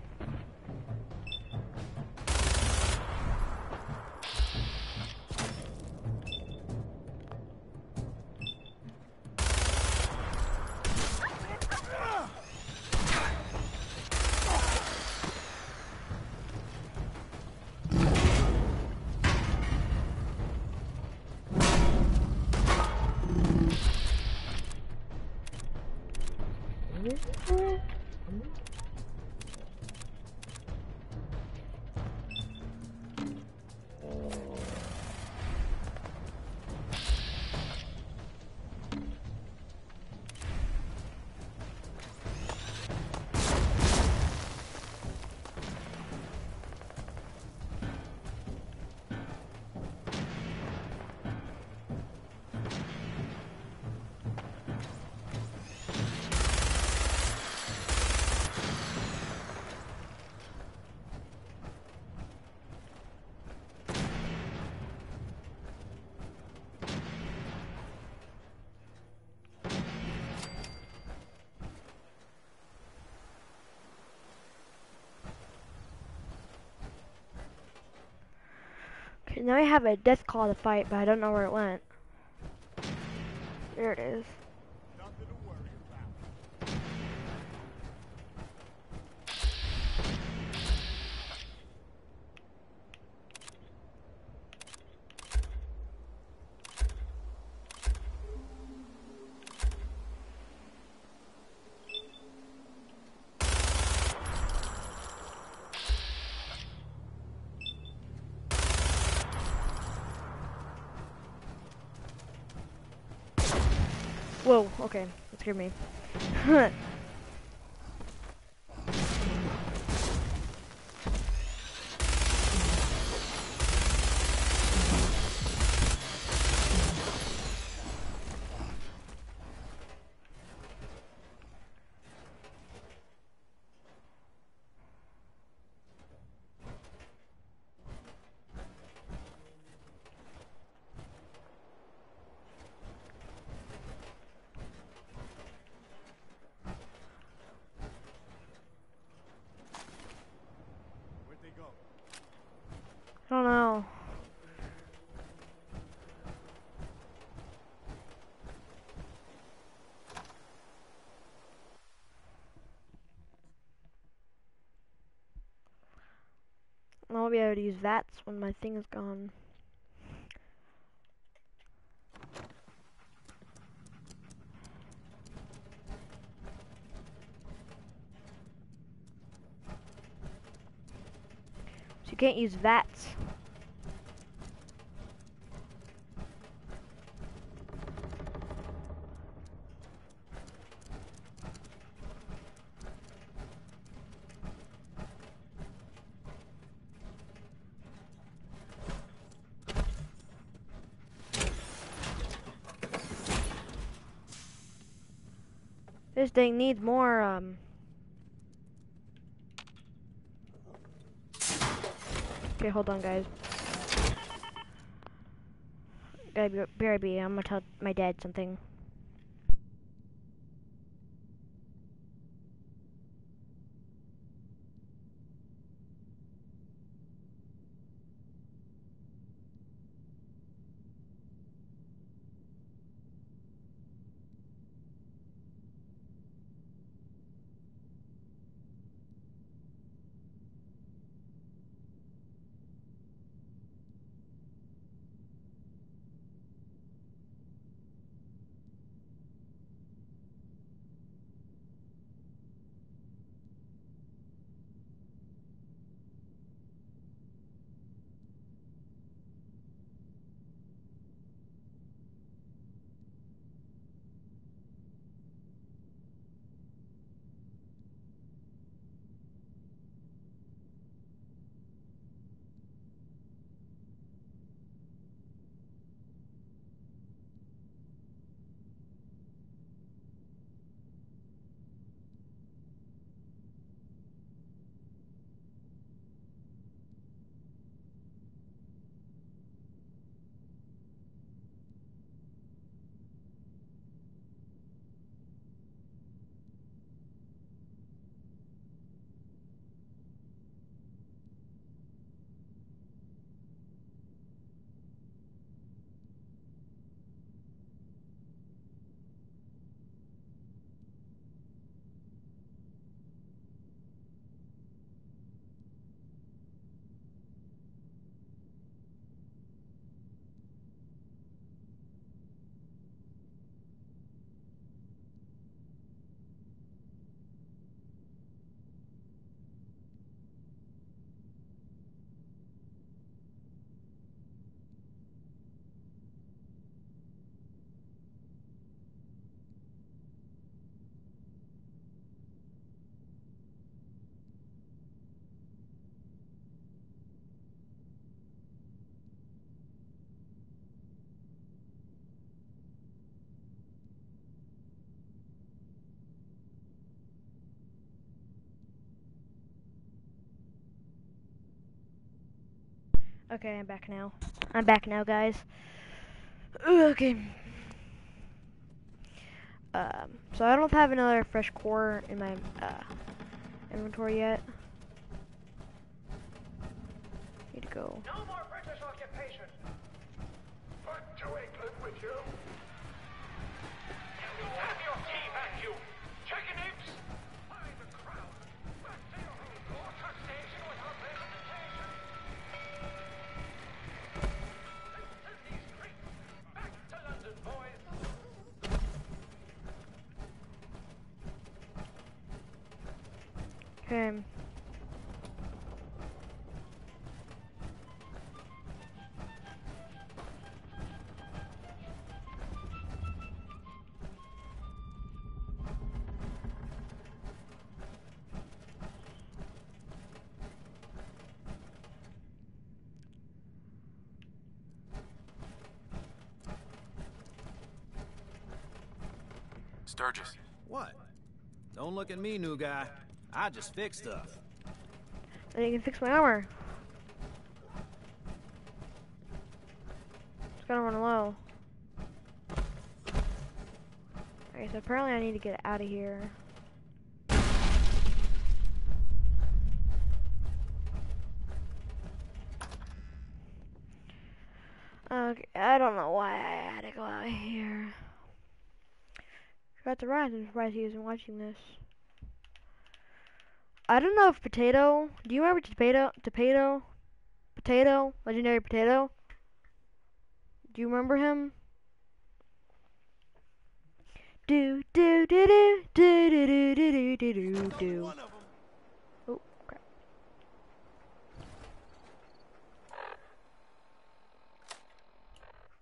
Now I have a Deathclaw to fight, but I don't know where it went. There it is. Whoa, okay, that scared me. I'll be able to use VATS when my thing is gone. So you can't use VATS. Thing needs more, um... Okay, hold on, guys. Gotta be, I'm gonna tell my dad something. Okay, I'm back now. I'm back now, guys. Okay. Um, so I don't have another fresh core in my uh, inventory yet. Need to go. No more British occupation. To England with you. Okay. Sturges. What? Don't look at me, new guy. I just fix stuff. Then you can fix my armor. It's gonna run low. Okay, so apparently I need to get out of here. Okay, I don't know why I had to go out here. Forgot to rise. I'm surprised he isn't watching this. I don't know if Potato. Do you remember Potato? Potato? Potato? Legendary Potato? Do you remember him? Do do do do do do do do do do do. Oh crap!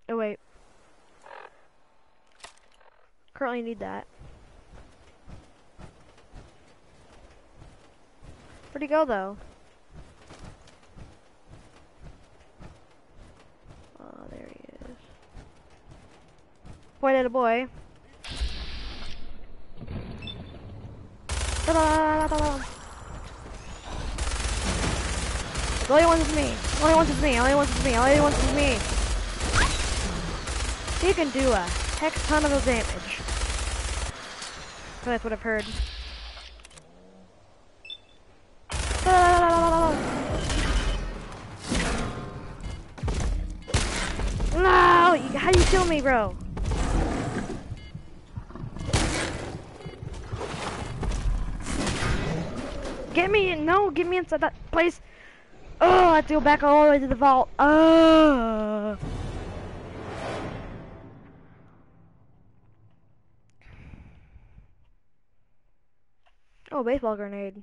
Oh wait. Currently need that. Where'd he go though? Oh, there he is. Boy, little boy. Ta-da-da-da-da-da. All he wants is me. The only wants is me. The only wants is me. The only wants is me. He can do a heck ton of damage. That's what I've heard. Me, bro? Get me in! No, get me inside that place! Oh, I have to go back all the way to the vault. Oh. Oh, baseball grenade.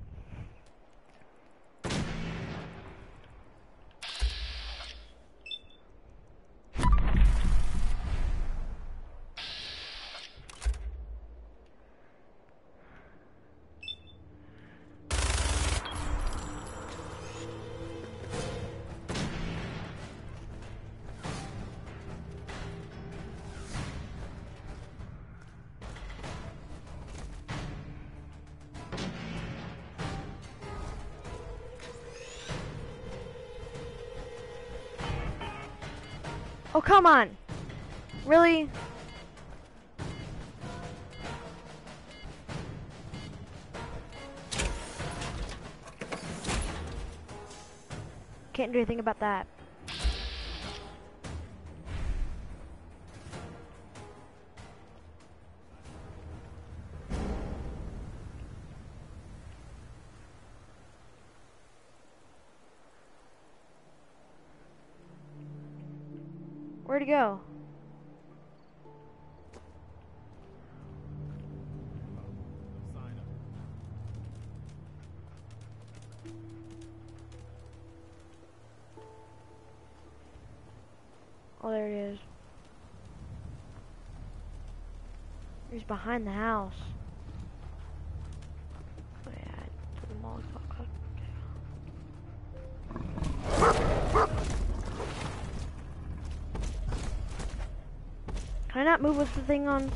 Come on. Really? Can't do anything about that. Go? Oh, there it is. He's behind the house. Who was the thing on?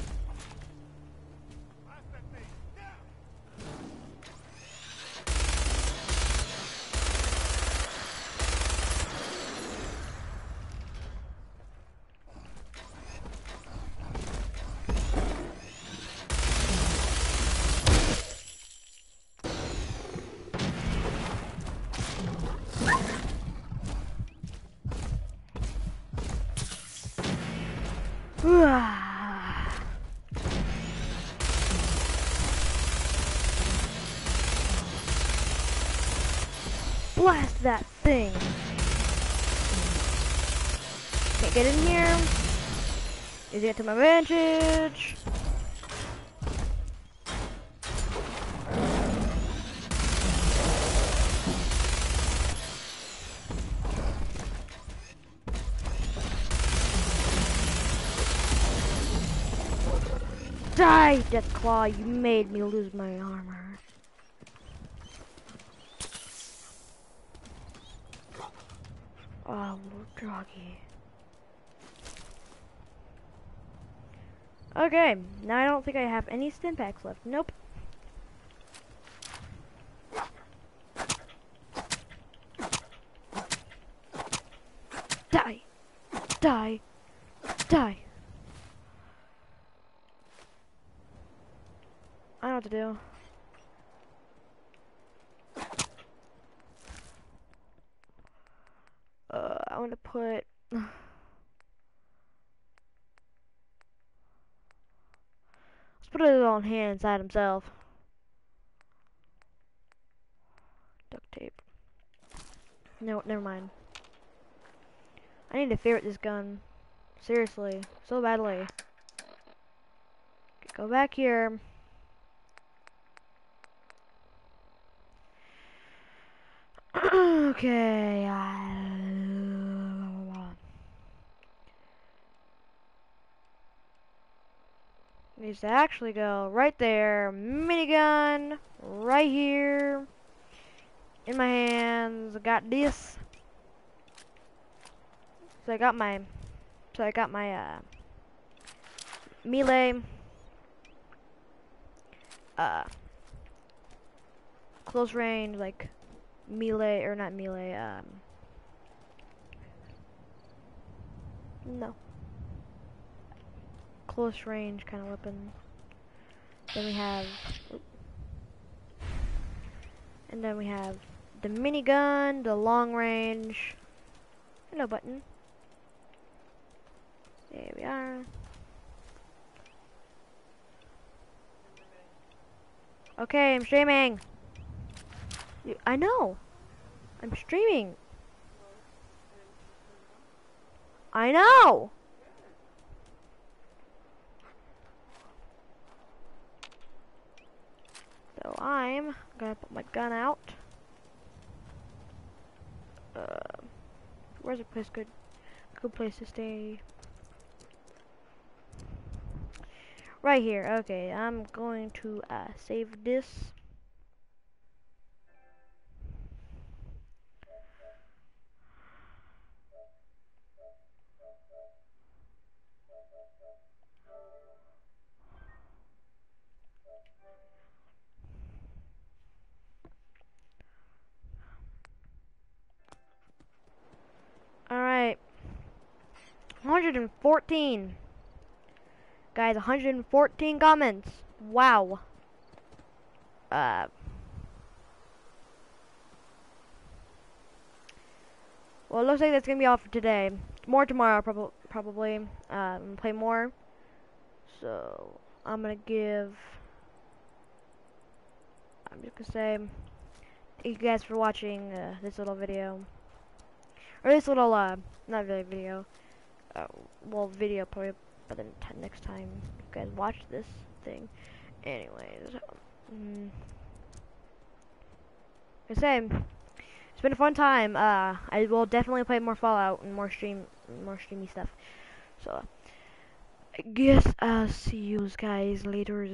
Blast that thing! Can't get in here. Using it to my advantage. Die, Deathclaw, you made me lose my armor. Oh, droggy. Okay, now I don't think I have any stimpaks left. Nope. Die! Die! Die! I don't know what to do. Uh, I want to put... Let's put it on hand inside himself. Duct tape. No, never mind. I need to ferret this gun. Seriously. So badly. Go back here. okay. Needs to actually go right there. Minigun right here. In my hands. I got this. So I got my. So I got my uh, melee. Uh, close range, like melee or not melee. Um, no close range kind of weapon. Then we have, and then we have the minigun, the long range, no button. There we are. Okay, I'm streaming. I know. I'm streaming. I know. So I'm gonna put my gun out. Uh, where's a place good? Good place to stay. Right here. Okay, I'm going to uh, save this. Alright. 114. Guys, 114 comments. Wow. Uh. Well, it looks like that's gonna be all for today. More tomorrow, prob probably. Um, play more. So, I'm gonna give. I'm just gonna say, thank you guys for watching uh, this little video. Or this little, uh, not really video. Uh, well, video probably, but then next time you guys watch this thing. Anyways, um, I say, it's been a fun time. Uh, I will definitely play more Fallout and more stream, more streamy stuff. So, I guess I'll see you guys later.